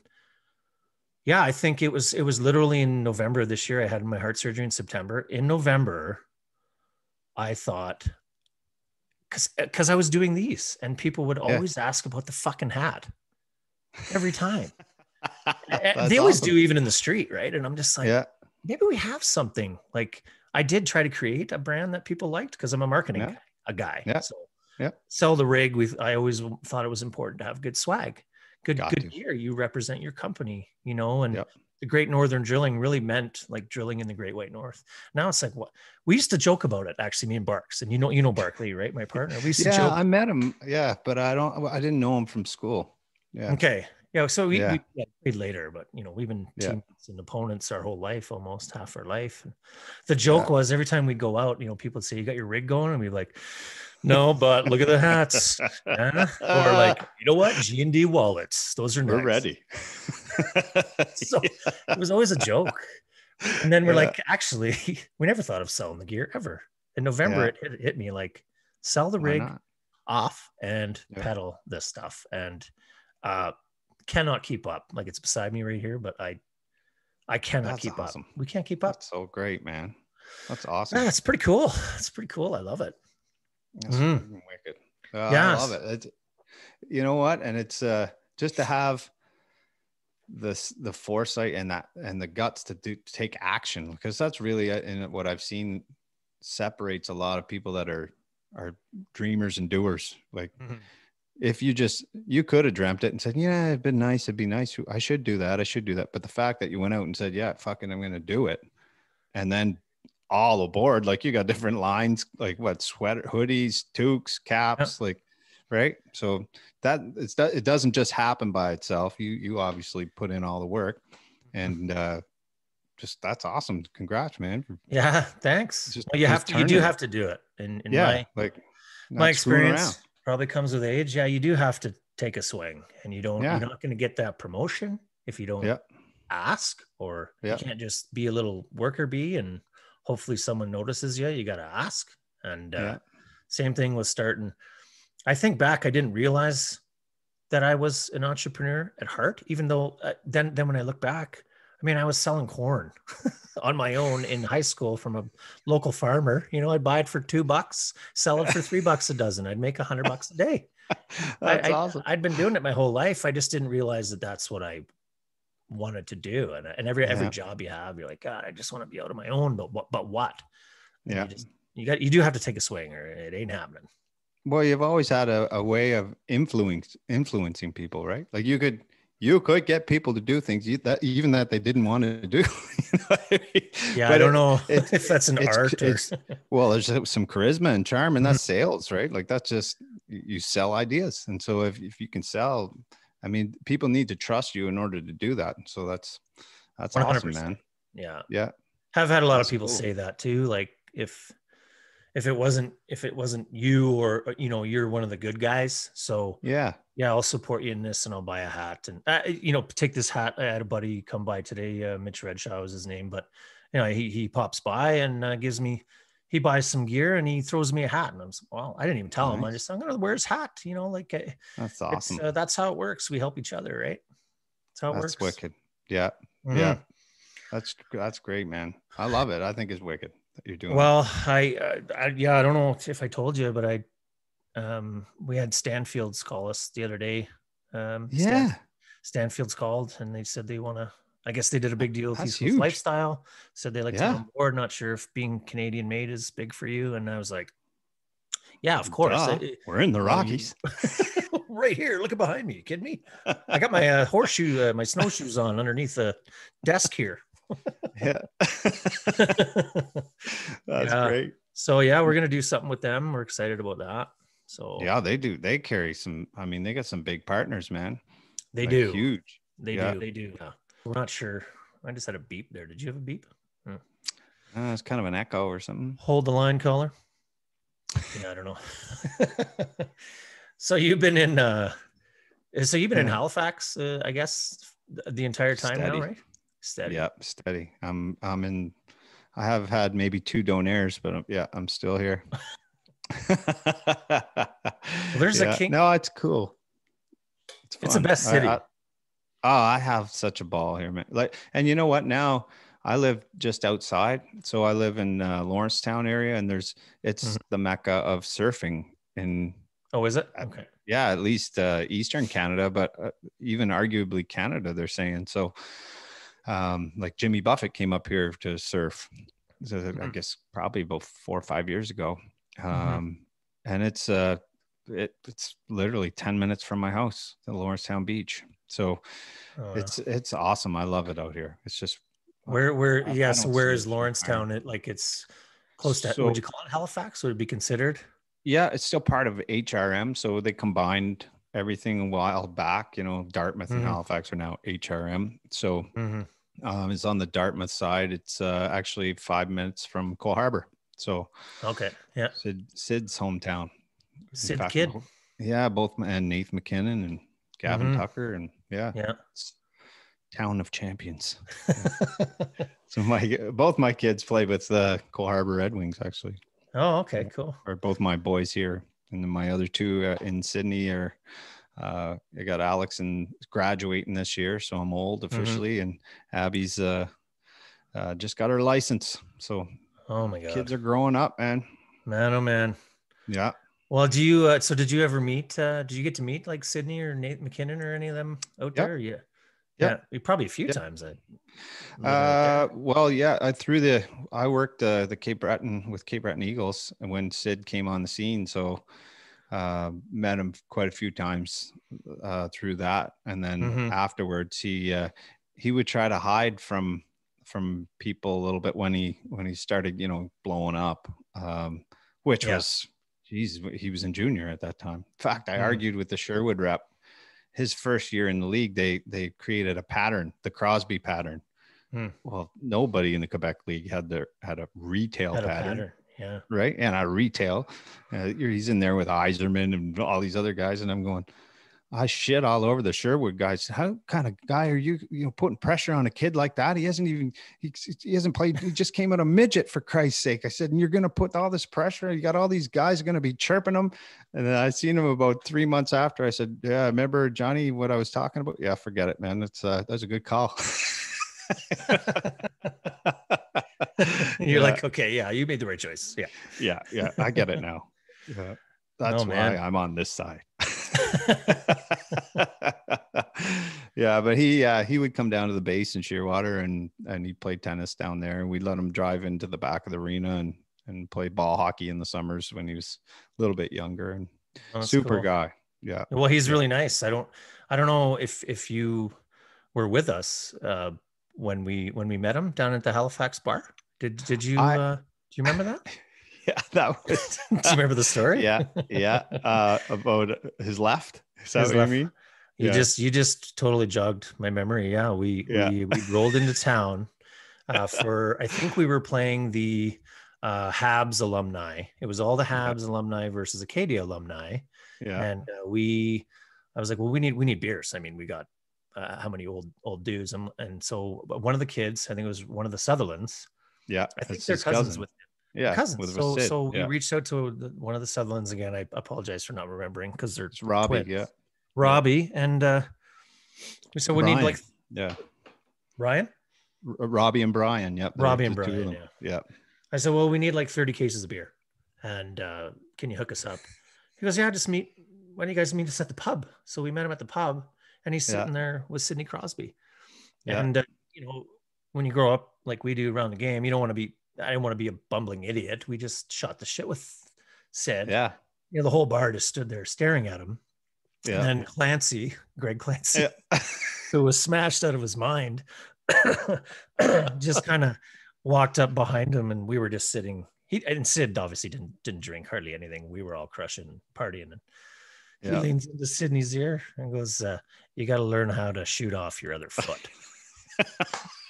yeah i think it was it was literally in november of this year i had my heart surgery in september. In november i thought because because I was doing these, and people would Yeah. always ask about the fucking hat every time. They always awesome. do, even in the street, right? And I'm just like, Yeah. maybe we have something. Like I did try to create a brand that people liked because I'm a marketing Yeah. guy, a guy. Yeah. So Yeah. sell the rig. We I always thought it was important to have good swag, good Got good to. gear. You represent your company, you know, and. Yep. The Great Northern Drilling really meant like drilling in the Great White North. Now it's like what we used to joke about it. Actually, me and Barks, and you know, you know Barkley, right? My partner. We used to Yeah. joke I met him. Yeah. But I don't, I didn't know him from school. Yeah. Okay. Yeah. So we, Yeah. we yeah, played later, but you know, we've been Yeah. teammates and opponents our whole life, almost half our life. The joke was every time we'd go out, you know, people would say, You got your rig going? And we'd be like, No, but look at the hats. Or like, you know what? G and D wallets. Those are nice. We're ready. So it was always a joke. And then we're Yeah. like, actually, we never thought of selling the gear ever. In November, Yeah. it hit, it hit me like sell the Why rig, not? off and Yeah. pedal this stuff and uh cannot keep up like it's beside me right here but i i cannot That's keep awesome. up we can't keep up That's so great, man. That's awesome. yeah, it's pretty cool it's pretty cool i love it That's Mhm. wicked. Uh, Yes. I love it. It's, you know what? And it's uh just to have this the foresight and that and the guts to do to take action because that's really in what I've seen separates a lot of people that are are dreamers and doers. Like mm-hmm. if you just you could have dreamt it and said, Yeah, it'd been nice, it'd be nice. I should do that. I should do that. But the fact that you went out and said, Yeah, fucking I'm gonna do it, and then all aboard, like you got different lines, like what sweater, hoodies, toques, caps, like right. So that it's it doesn't just happen by itself. You you obviously put in all the work, and uh just that's awesome. Congrats, man. yeah thanks Just- well, you have to you do it. have to do it in, in yeah, my like my experience probably comes with age yeah you do have to take a swing and you don't Yeah. you're not going to get that promotion if you don't Yeah. ask or Yeah. you can't just be a little worker bee and hopefully someone notices you you got to ask and uh, same thing with starting i think back i didn't realize that i was an entrepreneur at heart even though uh, then then when i look back i mean i was selling corn on my own in high school from a local farmer you know i'd buy it for two bucks sell it for three bucks a dozen i'd make a hundred bucks a day That's I, awesome. I, would been doing it my whole life. I just didn't realize that that's what I wanted to do. And, and every every job you have, you're like, God, I just want to be out on my own. But what? But what? And yeah. You, just, you got you do have to take a swing, or it ain't happening. Well, you've always had a, a way of influence influencing people, right? Like you could you could get people to do things you, that even that they didn't want to do. you know I mean? Yeah, But I don't it- know it's- if that's an it's- art. Or, it's- Well, there's some charisma and charm, and that's Mm-hmm. sales, right? Like that's just you sell ideas, and so if if you can sell, I mean, people need to trust you in order to do that. So that's that's awesome, 100%. man. yeah, Yeah, have had a lot That's of people cool. say that too. Like if if it wasn't if it wasn't you or you know you're one of the good guys, so yeah, yeah, I'll support you in this and I'll buy a hat. And, uh, you know, take this hat. I had a buddy come by today. Uh, Mitch Redshaw was his name, but, you know, he, he pops by and uh, gives me, he buys some gear and he throws me a hat. And I'm, like, well, I didn't even tell him. I just, I'm going to wear his hat, you know, like uh, that's awesome. uh, that's how it works. We help each other, right? That's how it that's works. wicked. Yeah, Mhm. yeah, that's that's great, man. I love it. I think it's wicked that you're doing. Well, I, uh, I, yeah, I don't know if I told you, but I, um, we had Stanfields call us the other day. Um, Stan- yeah, Stanfield's called and they said they want to. I guess they did a big deal with That's East lifestyle. Said they like to come board. Not sure if being Canadian made is big for you. And I was like, yeah, of course. I- we're in the Rockies. right here. Look at behind me. You kidding me? I got my uh, horseshoe, uh, my snowshoes on underneath the desk here. Yeah. That's Yeah. great. so yeah, we're gonna do something with them. We're excited about that. So Yeah, they do. They carry some. I mean, they got some big partners, man. they Like, do. huge. They Yeah. do. They do. Yeah. We're not sure. I just had a beep there. Did you have a beep? Uh, it's kind of an echo or something. Hold the line, caller. Yeah, I don't know. so you've been in. uh So you've been in Halifax, uh, I guess, the entire time now, right? Steady. Yep, steady. I'm. I'm in. I have had maybe two donaires, but um, yeah, I'm still here. there's a Yeah, king- No, it's cool. It's, It's the best city. I- oh, I have such a ball here, man. Like, and you know what? Now I live just outside, so I live in uh, Lawrencetown area, and there's it's Mhm. the mecca of surfing in Oh, is it? Uh, Okay. yeah, at least uh, Eastern Canada, but uh, even arguably Canada, they're saying. So, um, like Jimmy Buffett came up here to surf, so I Mhm. guess probably about four or five years ago. Um, Mhm. And it's uh, it, it's literally ten minutes from my house, the Lawrencetown Beach. So Oh, it's it's awesome. I love it out here. It's just where where I- I yeah. So where it Lawrencetown? It like it's close to. So- would you call it Halifax? Would it be considered? Yeah, it's still part of HRM. So they combined everything a while back. You know, Dartmouth and Mhm. Halifax are now HRM. So hmm um, it's on the Dartmouth side. It's uh, actually five minutes from Cole Harbor. So Okay. Yeah. Sid, Sid's hometown. Sid fact, Kid. Yeah, both my- and Nath MacKinnon and Gavin Mhm. Tucker and yeah, Yeah. it's town of champions. So my both my kids play with the Cole Harbor Red Wings actually. oh, okay. Cool. or both my boys here, and then my other two uh, in Sydney are. Uh, I got Alex and graduating this year, so I'm old Mm-hmm. officially, and Abby's uh, uh, just got her license. So Oh my god. kids are growing up, man. man, oh man. Yeah, Well, do you? Uh, so, did you ever meet? Uh, did you get to meet like Sidney or Nate MacKinnon or any of them out Yeah. there? Yeah, Yeah. yeah. Probably a few Yeah. times. I, Uh, well, yeah. I through the I worked uh, the Cape Breton with Cape Breton Eagles, and when Sid came on the scene, so uh, met him quite a few times uh, through that, and then Mhm. afterwards he uh, he would try to hide from from people a little bit when he when he started, you know, blowing up, um, which Yeah. was, geez, he was in junior at that time. In fact, I Mhm. argued with the Sherwood rep. His first year in the league, they they created a pattern, the Crosby pattern. Hmm. Well, nobody in the Quebec League had their had a retail had a pattern, pattern. Yeah. right? And I retail, uh, he's in there with Eiserman and all these other guys, and I'm going, I shit all over the Sherwood guys. How kind of guy are you? You know, putting pressure on a kid like that? He hasn't even he, he hasn't played. He just came out a midget for Christ's sake. I said, and you're going to put all this pressure. You got all these guys going to be chirping him. And then I seen him about three months after. I said, Yeah, remember Johnny? What I was talking about? Yeah, forget it, man. That's uh, that was a good call. You're Yeah. like, okay, yeah, you made the right choice. Yeah. yeah, yeah, I get it now. Yeah, that's Oh, why. I'm on this side. yeah, but he uh, he would come down to the base in Shearwater and and he played tennis down there, and we'd let him drive into the back of the arena and and play ball hockey in the summers when he was a little bit younger and Oh, super cool. guy. Yeah, Well, he's really nice. I don't, I don't know if if you were with us uh, when we when we met him down at the Halifax bar. Did did you? I- uh, do you remember that? yeah, that was do you remember the story? yeah, yeah. Uh, about his left. Is that His what left. you mean? You Yeah. just you just totally jogged my memory. Yeah, we Yeah. we, we rolled into town uh, for I think we were playing the uh, Habs alumni. It was all the Yeah. Habs alumni versus Acadia alumni, Yeah, and uh, we I was like, well, we need we need beers. I mean, we got uh, how many old old dudes, and, and so one of the kids, I think it was one of the Sutherlands. Yeah. I think they're cousins cousin. with yeah, cousins. with so Sid, so we yeah. reached out to the, one of the Sutherlands again. I apologize for not remembering because they're It's Robbie. twins. Yeah, Robbie and uh, we said we need like yeah. Ryan. R- Robbie and Brian. Yep. Robbie and Brian, them. Yeah. I said, well, we need like 30 cases of beer. And uh, can you hook us up? He goes, yeah, just meet. Why don't you guys meet us at the pub? So we met him at the pub and he's Yeah. sitting there with Sidney Crosby. Yeah. And, uh, you know, when you grow up like we do around the game, you don't want to be, I didn't want to be a bumbling idiot. We just shot the shit with Sid. Yeah. You know, the whole bar just stood there staring at him. Yeah. And then Clancy, Greg Clancy, yeah. who was smashed out of his mind, just kind of walked up behind him and we were just sitting. He and Sid obviously didn't didn't drink hardly anything. We were all crushing, partying, and he Yeah. leans into Sidney's ear and goes, uh, "You got to learn how to shoot off your other foot."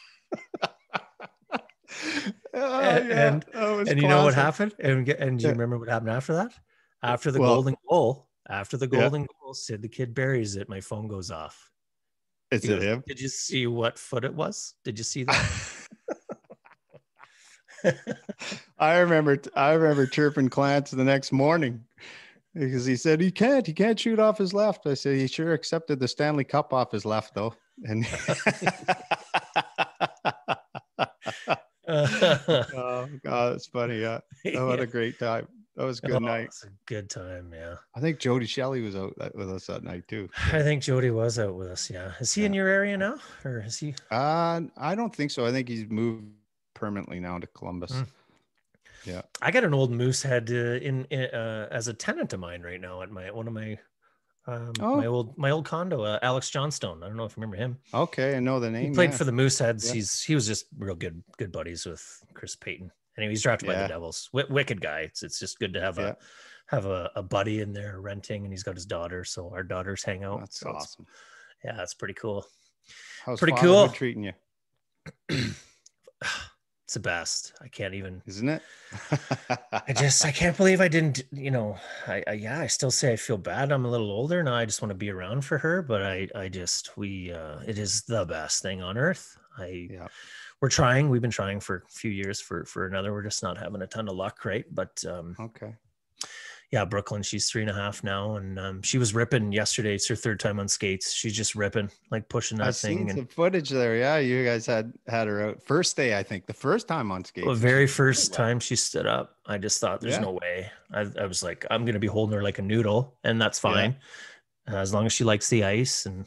Oh, And- yeah, and- and you know what happened? And and do you Yeah. remember what happened after that? After the Well- golden goal, after the Yeah. golden goal, Sid the kid buries it. My phone goes off. Is He it goes, him? Did you see what foot it was? Did you see that? I remember I remember chirping Clance the next morning because he said he can't he can't shoot off his left. I said he sure accepted the Stanley Cup off his left though. And oh god, it's funny. Yeah. Oh, what a great time. That was a good Oh, night. It's a good time, yeah. I think Jody Shelley was out with us that night too. I think Jody was out with us. Yeah, is he in your area now, or is he? Uh, I don't think so. I think he's moved permanently now to Columbus. Mm. Yeah. I got an old Moosehead uh, in, in uh, as a tenant of mine right now at my one of my um, Oh. my old my old condo. Uh, Alex Johnstone. I don't know if you remember him. Okay, I know the name. He played yeah. for the Mooseheads. Yeah. He's he was just real good good buddies with Chris Payton. Anyway, he's drafted by the Devils. W- wicked guy. It's it's just good to have Yeah. a have a, a buddy in there renting, and he's got his daughter. So our daughters hang out. That's so awesome. Yeah, it's pretty cool. How's pretty cool. treating you, It's the best. I can't even. isn't it? I just I can't believe I didn't. You know, I, I yeah, I still say I feel bad. I'm a little older now. I just want to be around for her, but I I just we uh it is the best thing on earth. I yeah. we're trying. We've been trying for a few years for for another. We're just not having a ton of luck, right? But um Okay. Yeah, Brooklyn, she's three and a half now, and um she was ripping yesterday. It's her third time on skates. She's just ripping, like pushing that I've thing. seen And footage there. Yeah, you guys had had her out first day. I think the first time on skates. the very first wow. time she stood up, I just thought, "There's Yeah. no way." I, I was like, "I'm gonna be holding her like a noodle, and that's Yeah. fine, uh, as long as she likes the ice." And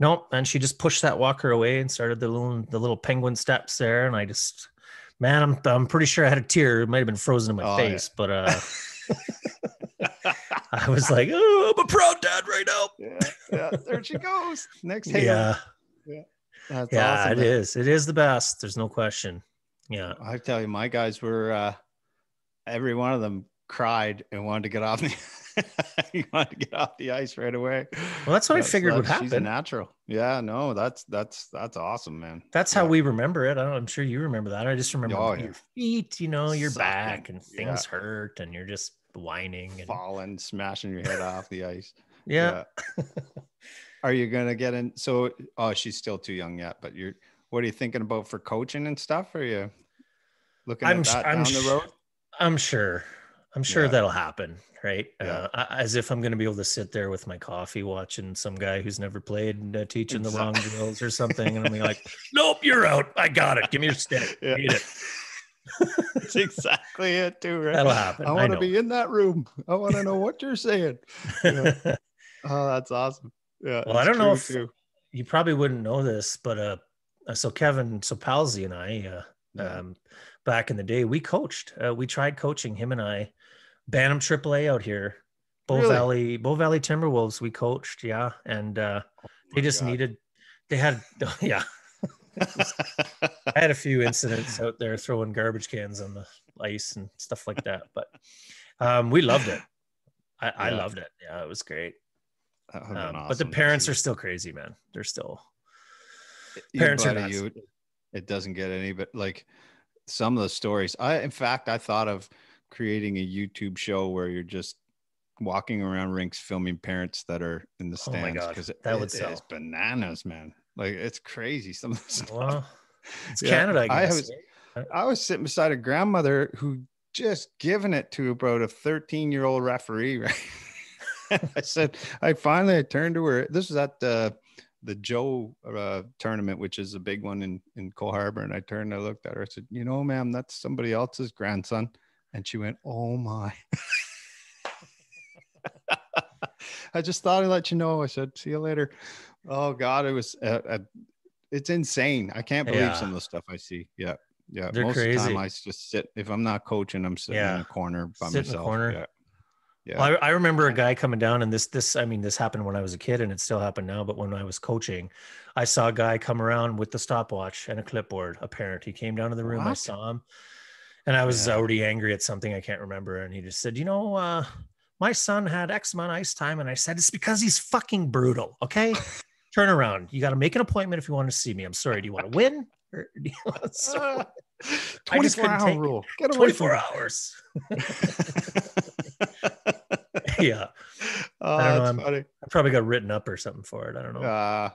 no, and she just pushed that walker away and started the little the little penguin steps there, and I just, man, I'm I'm pretty sure I had a tear. It might have been frozen in my Oh, yeah. face, but uh, I was like, "Oh, I'm a proud dad right now." yeah, yeah, there she goes. Next halo. Yeah, That's yeah, awesome, it man. is. It is the best. There's no question. Yeah. I tell you, my guys were uh every one of them cried and wanted to get off the he want to get off the ice right away. Well, that's what I figured would She's a happen. natural. Yeah, no, that's that's that's awesome, man. That's how Yeah. we remember it. I don't, I'm sure you remember that. I just remember Oh, yeah. your feet, you know, your Sucking. back and Yeah. things hurt and you're just whining. And, falling, smashing your head off the ice. yeah. Are you gonna get in? So, oh, she's still too young yet. But you're, what are you thinking about for coaching and stuff? Are you looking I'm at sh- that I'm down the sh- road? I'm sure. I'm sure Yeah. that'll happen. Right. Yeah. Uh, as if I'm going to be able to sit there with my coffee watching some guy who's never played and uh, teaching the wrong drills or something. And I'm like, nope, you're out. I got it. Give me your stick. Yeah. Eat it. That's exactly it, too. Right? That'll happen. I want to be in that room. I want to know what you're saying. Yeah. Oh, that's awesome. Yeah. Well, I don't know if- too. you probably wouldn't know this, but uh, uh, so Kevin, so Palsy and I, uh, um, back in the day, we coached. Uh, we tried coaching him and I, Bantam AAA out here, Bow Really? Valley, Bow Valley Timberwolves. We coached, yeah, and uh, Oh they just God. needed. They had, yeah. I had a few incidents out there throwing garbage cans on the ice and stuff like that, but um, we loved it. I, I Yeah. loved it. Yeah, it was great. That would've been Um, but the parents are still crazy, man. They're still You parents are buddy, you- it doesn't get any but like some of the stories i in fact i thought of creating a youtube show where you're just walking around rinks filming parents that are in the Oh stands because that would it's sell. bananas man. Like it's crazy some of stuff. Well, it's Yeah, Canada, I I was- i was sitting beside a grandmother who just given it to about a 13 year old referee right? I said i finally i turned to her. This was at the the joe uh, tournament which is a big one in in Cole harbor. And i turned i looked at her. I said you know ma'am that's somebody else's grandson and she went oh my i just thought i'd let you know i said see you later oh god it was uh, uh, it's insane i can't believe Yeah. some of the stuff i see yeah yeah They're most of the time i just sit if i'm not coaching i'm sitting in Yeah. a corner by Sit in the myself corner. yeah Yeah. Well, I, I remember a guy coming down, and this, this, I mean, this happened when I was a kid, and it still happened now. But when I was coaching, I saw a guy come around with the stopwatch and a clipboard. A parent, he came down to the room. I saw him, and I was Yeah. already angry at something I can't remember. And he just said, "You know, uh, my son had X amount of ice time," and I said, "It's because he's fucking brutal." Okay, turn around. You got to make an appointment if you want to see me. I'm sorry. Do you want to win? Or do you want to Ah, 24 couldn't hour rule. Get away 24 me. hours. yeah, oh, I don't know. I probably got written up or something for it. I don't know. Uh,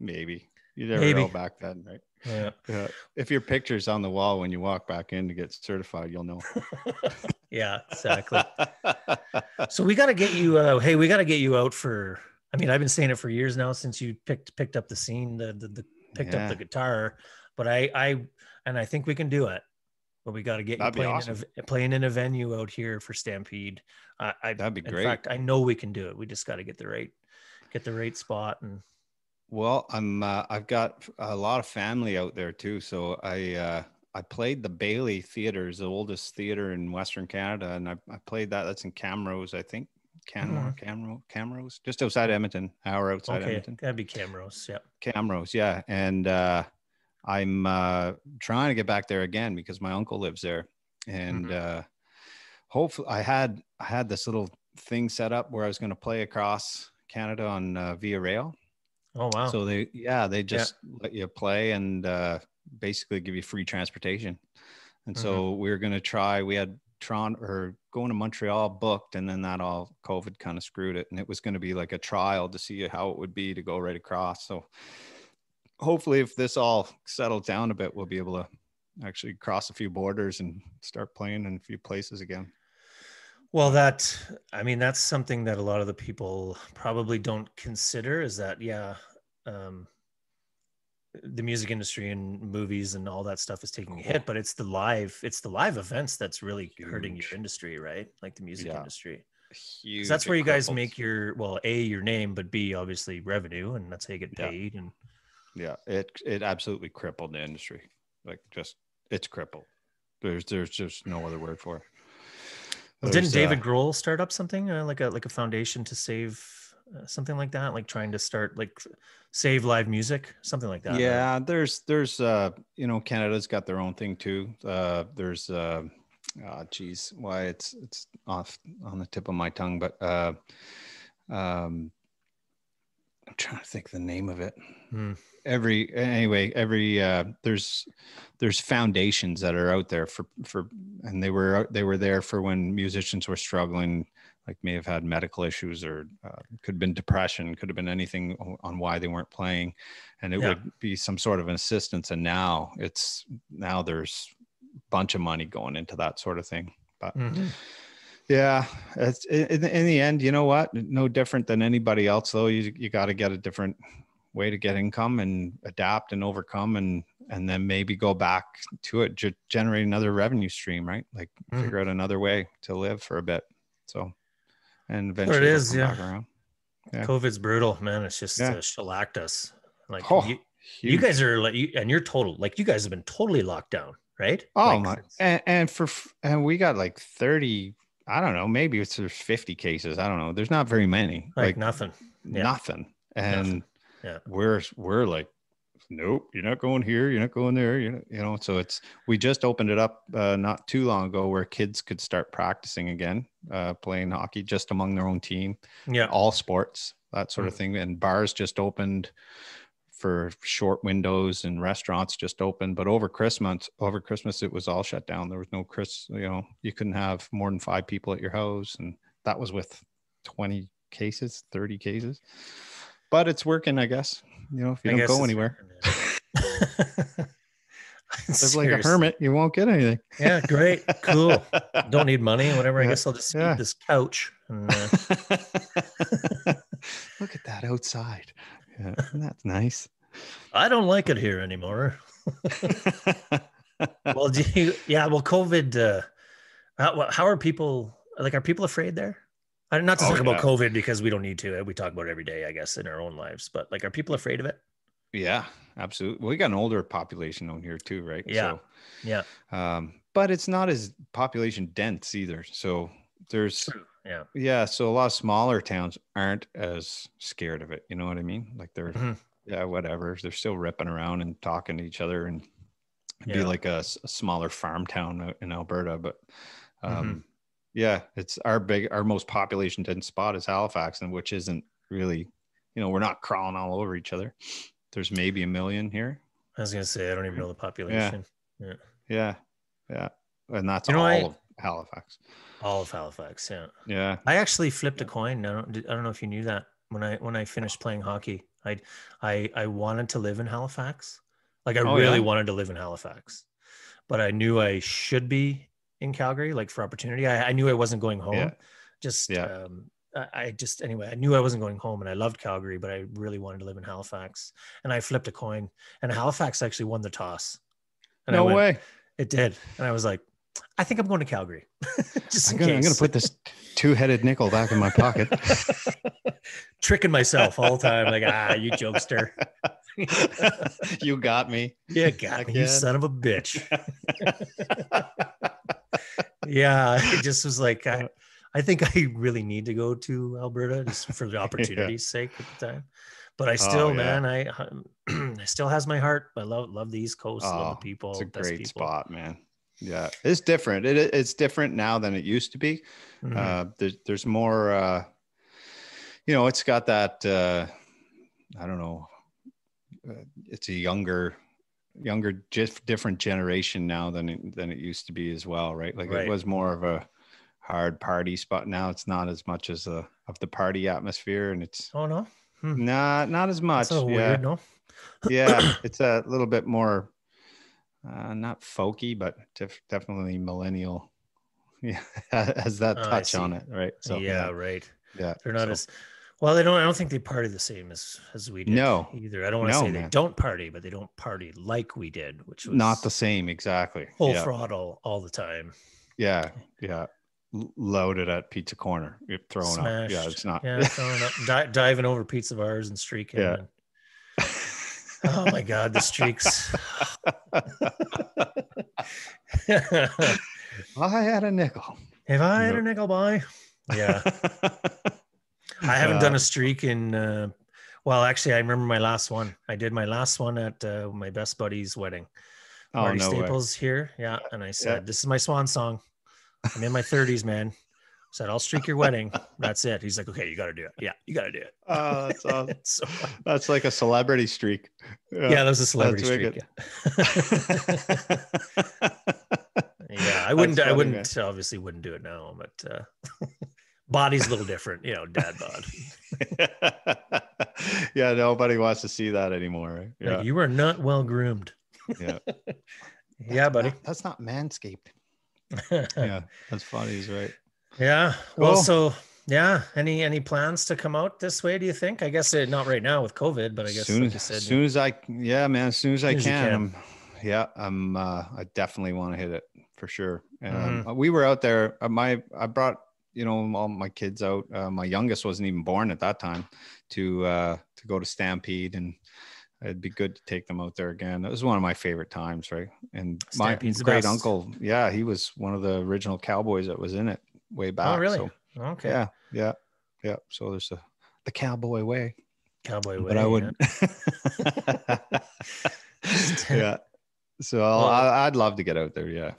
maybe. You never Maybe. know back then, right? Yeah. Yeah. If your picture's on the wall when you walk back in to get certified, you'll know. yeah, exactly. So we got to get you. Uh, hey, we got to get you out for. I mean, I've been saying it for years now since you picked picked up the scene, the the, the picked up the guitar. But I I and I think we can do it. But we got to get That'd you playing awesome. in a, playing in a venue out here for Stampede. I, I That'd be in great. fact, I know we can do it. We just got to get the right get the right spot and Well, I'm uh, I've got a lot of family out there too. So I uh, I played the Bailey Theater, the oldest theater in Western Canada, and I, I played that. That's in Camrose, I think. Canmore, Camrose, Camrose, just outside Edmonton, hour outside okay, Edmonton. that'd be Camrose. Yeah. Camrose, yeah. And uh, I'm uh, trying to get back there again because my uncle lives there, and uh, hopefully I had I had this little thing set up where I was going to play across Canada on uh, Via Rail. Oh wow. So they, yeah, they just let you play and uh, basically give you free transportation. And Mm-hmm. so we were going to try. We had Toronto or going to Montreal booked, and then that all COVID kind of screwed it. And it was going to be like a trial to see how it would be to go right across. So hopefully, if this all settles down a bit, we'll be able to actually cross a few borders and start playing in a few places again. Well, that I mean, that's something that a lot of the people probably don't consider is that yeah, um, the music industry and movies and all that stuff is taking a hit, but it's the live, it's the live events that's really hurting your industry, right? Like the music Yeah. industry. Huge. that's where you guys make your well, a your name, but b obviously revenue, and that's how you get Yeah. paid. And yeah it it absolutely crippled the industry like just it's crippled there's there's just no other word for it There's, didn't David uh, Grohl start up something uh, like a like a foundation to save uh, something like that, like trying to start like save live music, something like that? right? yeah there's there's uh you know canada's got their own thing too uh there's uh uh geez why it's it's off on the tip of my tongue but uh um i'm trying to think the name of it Hmm. every anyway every uh there's there's foundations that are out there for for and they were they were there for when musicians were struggling like may have had medical issues or uh, could have been depression could have been anything on why they weren't playing and it Yeah. would be some sort of an assistance and now it's now there's a bunch of money going into that sort of thing but Mhm. Yeah, it's in, in the end, you know what? No different than anybody else, though. You you got to get a different way to get income and adapt and overcome, and and then maybe go back to it, ge- generate another revenue stream, right? Like Mhm. figure out another way to live for a bit. So, and There eventually it it'll is, yeah. Yeah. COVID's brutal, man. It's just Yeah. uh, shellacked us. Like Oh, you, you guys are like, you, and you're total, like you guys have been totally locked down, right? Oh Like, my! And, and for and we got like thirty. I don't know. Maybe it's there's fifty cases. I don't know. There's not very many. like, Like, nothing. Yeah. nothing. And Nothing. Yeah. we're we're like, nope, you're not going here. You're not going there. You know, you know. So it's we just opened it up uh, not too long ago where kids could start practicing again, uh, playing hockey just among their own team, Yeah. all sports, that sort of Mm. thing. And bars just opened for short windows and restaurants just open. but over christmas over christmas it was all shut down there was no chris you know you couldn't have more than five people at your house and that was with 20 cases 30 cases but it's working i guess you know if you I don't go anywhere yeah. live like a hermit you won't get anything Yeah, great, cool. Don't need money, whatever. I guess I'll just yeah. eat this couch. And, uh, look at that outside yeah, isn't nice I don't like it here anymore. Well, do you, yeah. Well, COVID. Uh, how, how are people? Like, are people afraid there? I not to Oh, talk about yeah. COVID because we don't need to. We talk about it every day, I guess, in our own lives. But like, are people afraid of it? yeah absolutely we got an older population on here too right Yeah. Yeah. um, but it's not as population dense either. So there's Yeah. yeah, so a lot of smaller towns aren't as scared of it. You know what I mean? Like they're Mhm. yeah, whatever. They're still ripping around and talking to each other and it'd be Yeah. like a, smaller farm town in Alberta. But um, Mhm. yeah, it's our big, our most population dense spot is Halifax, and which isn't really, you know, we're not crawling all over each other. There's maybe a million here. I was gonna say I don't even know the population. Yeah, yeah, and that's You know, all I- of Halifax. All of Halifax. Yeah. Yeah. I actually flipped a coin. I don't, I don't know if you knew that when I when I finished playing hockey. I I I wanted to live in Halifax. Like I Oh, really yeah? wanted to live in Halifax, but I knew I should be in Calgary, like for opportunity. I, I knew I wasn't going home. Yeah. Just Yeah. um, I, I just anyway. I knew I wasn't going home, and I loved Calgary, but I really wanted to live in Halifax. And I flipped a coin, and Halifax actually won the toss. And I no went, way. It did, and I was like, I think I'm going to Calgary. just I'm gonna, I'm gonna put this two-headed nickel back in my pocket. tricking myself all the time. Like, ah, you jokester. you got me. Yeah, got me, you son of a bitch. yeah, it just was like, I, I think I really need to go to Alberta just for the opportunity's sake at the time. But I still, Oh, yeah. man, I, I still has my heart. I love love the East Coast, love Oh, the people. It's a great people. spot, man. Yeah, it's different. It, it's different now than it used to be. Mhm. Uh, there's there's more. Uh, you know, it's got that. Uh, I don't know. Uh, it's a younger, younger, just different generation now than it, than it used to be as well, right? Like Right. it was more of a hard party spot. Now it's not as much as a of the party atmosphere, and it's oh no, not not as much. yeah, weird. No, yeah, it's a little bit more, uh, not folky, but def- definitely millennial. Yeah, has that Oh, touch on it, right? So yeah, right. yeah, They're not so- as well. They don't. I don't think they party the same as as we did. No. either. I don't want to No, say they don't party, but they don't party like we did, which was not the same exactly. full yeah, throttle all the time. yeah, yeah. Loaded at Pizza Corner, you're throwing up. Yeah, it's not. Yeah, throwing up, di- diving over pizza bars and streaking. Yeah. and- oh my god, the streaks. if I had a nickel. Have I had a nickel buy, yeah. I haven't done a streak in. Uh, well, actually, I remember my last one. I did my last one at uh, my best buddy's wedding. Oh Marty no way. Staples here. Yeah. And I said, This is my swan song. I'm in my 30s, man. I said, I'll streak your wedding. That's it. He's like, Okay, you got to do it. Yeah, you got to do it. Oh, that's awesome. so, That's like a celebrity streak. yeah, that was a celebrity streak. Yeah. yeah, I wouldn't, I wouldn't, obviously wouldn't do it now, but uh, body's a little different, you know, dad bod. yeah, nobody wants to see that anymore. Right? Like, you are not well groomed. yeah. Yeah, buddy. That's not manscaped. yeah. Yeah, that's funny. He's right. Well, Cool. so yeah, any any plans to come out this way? Do you think? I guess it, not right now with COVID, but I guess soon, like you said, as soon as I, yeah, man, as soon as I as can, can. I'm, yeah, I'm, uh, I definitely want to hit it for sure. Mm-hmm. Um, we were out there. Uh, my, I brought, you know, all my kids out. Uh, my youngest wasn't even born at that time to, uh, to go to Stampede and it'd be good to take them out there again. It was one of my favorite times. Right. And my Stampede's the great best. uncle, yeah, he was one of the original cowboys that was in it way back. oh really? So, okay, yeah. Yeah. Yeah. So there's a, the cowboy way cowboy way. but I wouldn't. yeah. So I'll, Well- I, I'd love to get out there. Yeah.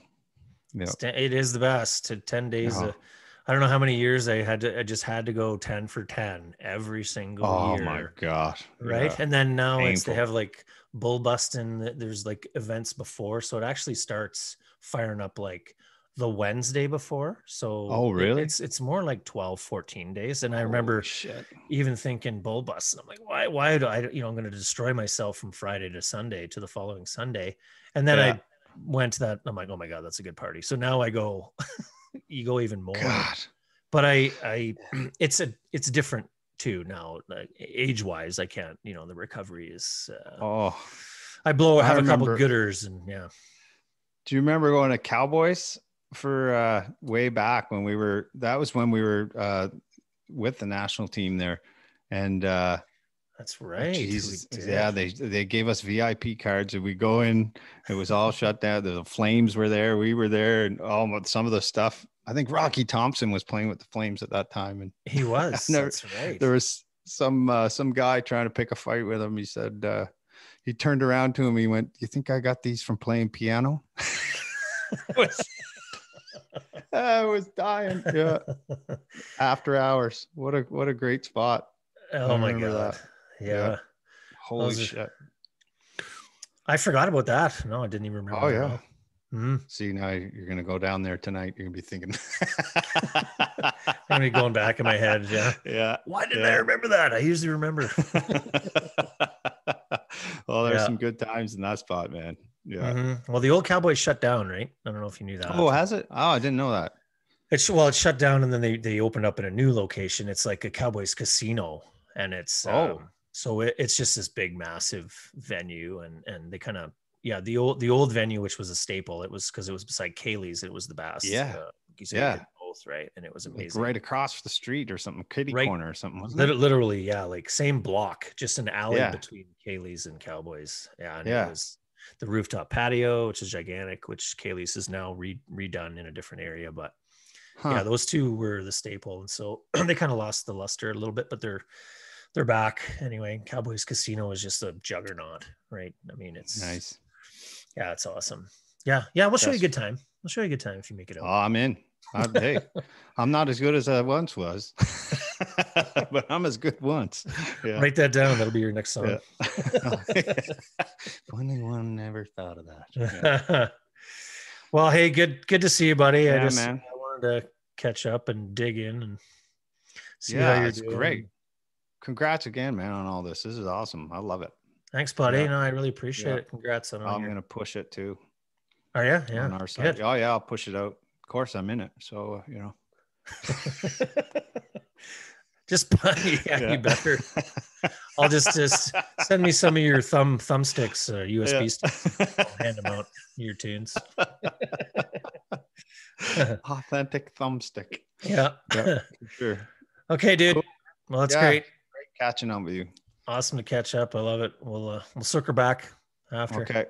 Yeah. It is the best. To ten days. Yeah. uh, I don't know how many years I had to. I just had to go ten for ten every single Oh year. my god. right? Yeah. And then now it's they have like bull busting. There's like events before, so it actually starts firing up like the Wednesday before. So Oh, it- really? it's it's more like 12, 14 days. And I remember shit. even thinking. And I'm like, why? Why do I? You know, I'm going to destroy myself from Friday to Sunday to the following Sunday. And then Yeah. I went to that. I'm like, oh my god, that's a good party. So now I go. you go even more God. but I, I, it's a, it's different too now. Like age wise, I can't. You know, the recovery is. Uh, Oh, I blow. I I have a couple gooders, and yeah. do you remember going to Cowboys for uh, way back when we were? That was when we were uh, with the national team there, and uh, That's right. Jesus, yeah, they they gave us VIP cards, and we go in. It was all shut down. The flames were there. We were there, and all some of the stuff I think Rocky Thompson was playing with the Flames at that time, and He was. never- That's right. there was some uh, some guy trying to pick a fight with him. He said uh, he turned around to him. He went, "You think I got these from playing piano?" Was, I was dying. Yeah, after hours. What a what a great spot. oh my god. Yeah. Yeah. Holy Those are- shit! I forgot about that. No, I didn't even remember. Oh yeah. Mhm. See now you're gonna go down there tonight. You're gonna be thinking. I'm gonna be going back in my head. Yeah. yeah. Why didn't I remember that? I usually remember. well, there's Yeah. some good times in that spot, man. Yeah. Mhm. Well, the old Cowboys shut down, right? I don't know if you knew that. Oh, has it? Oh, I didn't know that. It's well, it shut down, and then they they opened up in a new location. It's like a Cowboys casino, and it's Oh. um, so it, it's just this big, massive venue, and and they kind of yeah the old the old venue, which was a staple. It was because it was beside Kaylee's. It was the best. Yeah. uh, you said Yeah. both right, and it was Like amazing. right across the street or something, kitty Right. corner or something. Wasn't Lit- it? literally, yeah, like same block, just an alley Yeah. between Kaylee's and Cowboys. Yeah, and Yeah. it was the rooftop patio, which is gigantic, which Kaylee's is now re- redone in a different area. But Huh. yeah, those two were the staple, and so they kind of lost the luster a little bit, but they're they're back anyway. Cowboys Casino is just a juggernaut, right? I mean, it's nice. Yeah, it's awesome. Yeah, yeah, we'll show you a good time. We'll show you a good time if you make it Oh. I'm in. I, hey, I'm not as good as I once was, but I'm as good once. Yeah. Write that down. That'll be your next song. Yeah. Funny one never thought of that. Yeah, well, hey, good good to see you, buddy. I Yeah, just man. I wanted to catch up and dig in and see Yeah, how you're it's doing. great. Congrats again, man, on all this. This is awesome. I love it. Thanks, buddy. Yeah. No, I really appreciate it. Congrats on all I'm your. gonna push it too Oh yeah, yeah. on our side. good. Oh yeah, I'll push it out. Of course, I'm in it. So you know. just yeah, you better. I'll just just send me some of your thumb thumbsticks, uh, USB Yeah. sticks. I'll hand them out. Your tunes. Authentic thumbstick. yeah. Yeah, sure. okay, dude. Cool. Well, that's Yeah. great. Great catching up with you. Awesome to catch up. I love it. We'll uh, we'll circle back after. Okay.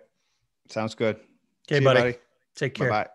Sounds good. Okay, you, buddy. Take care. Bye bye.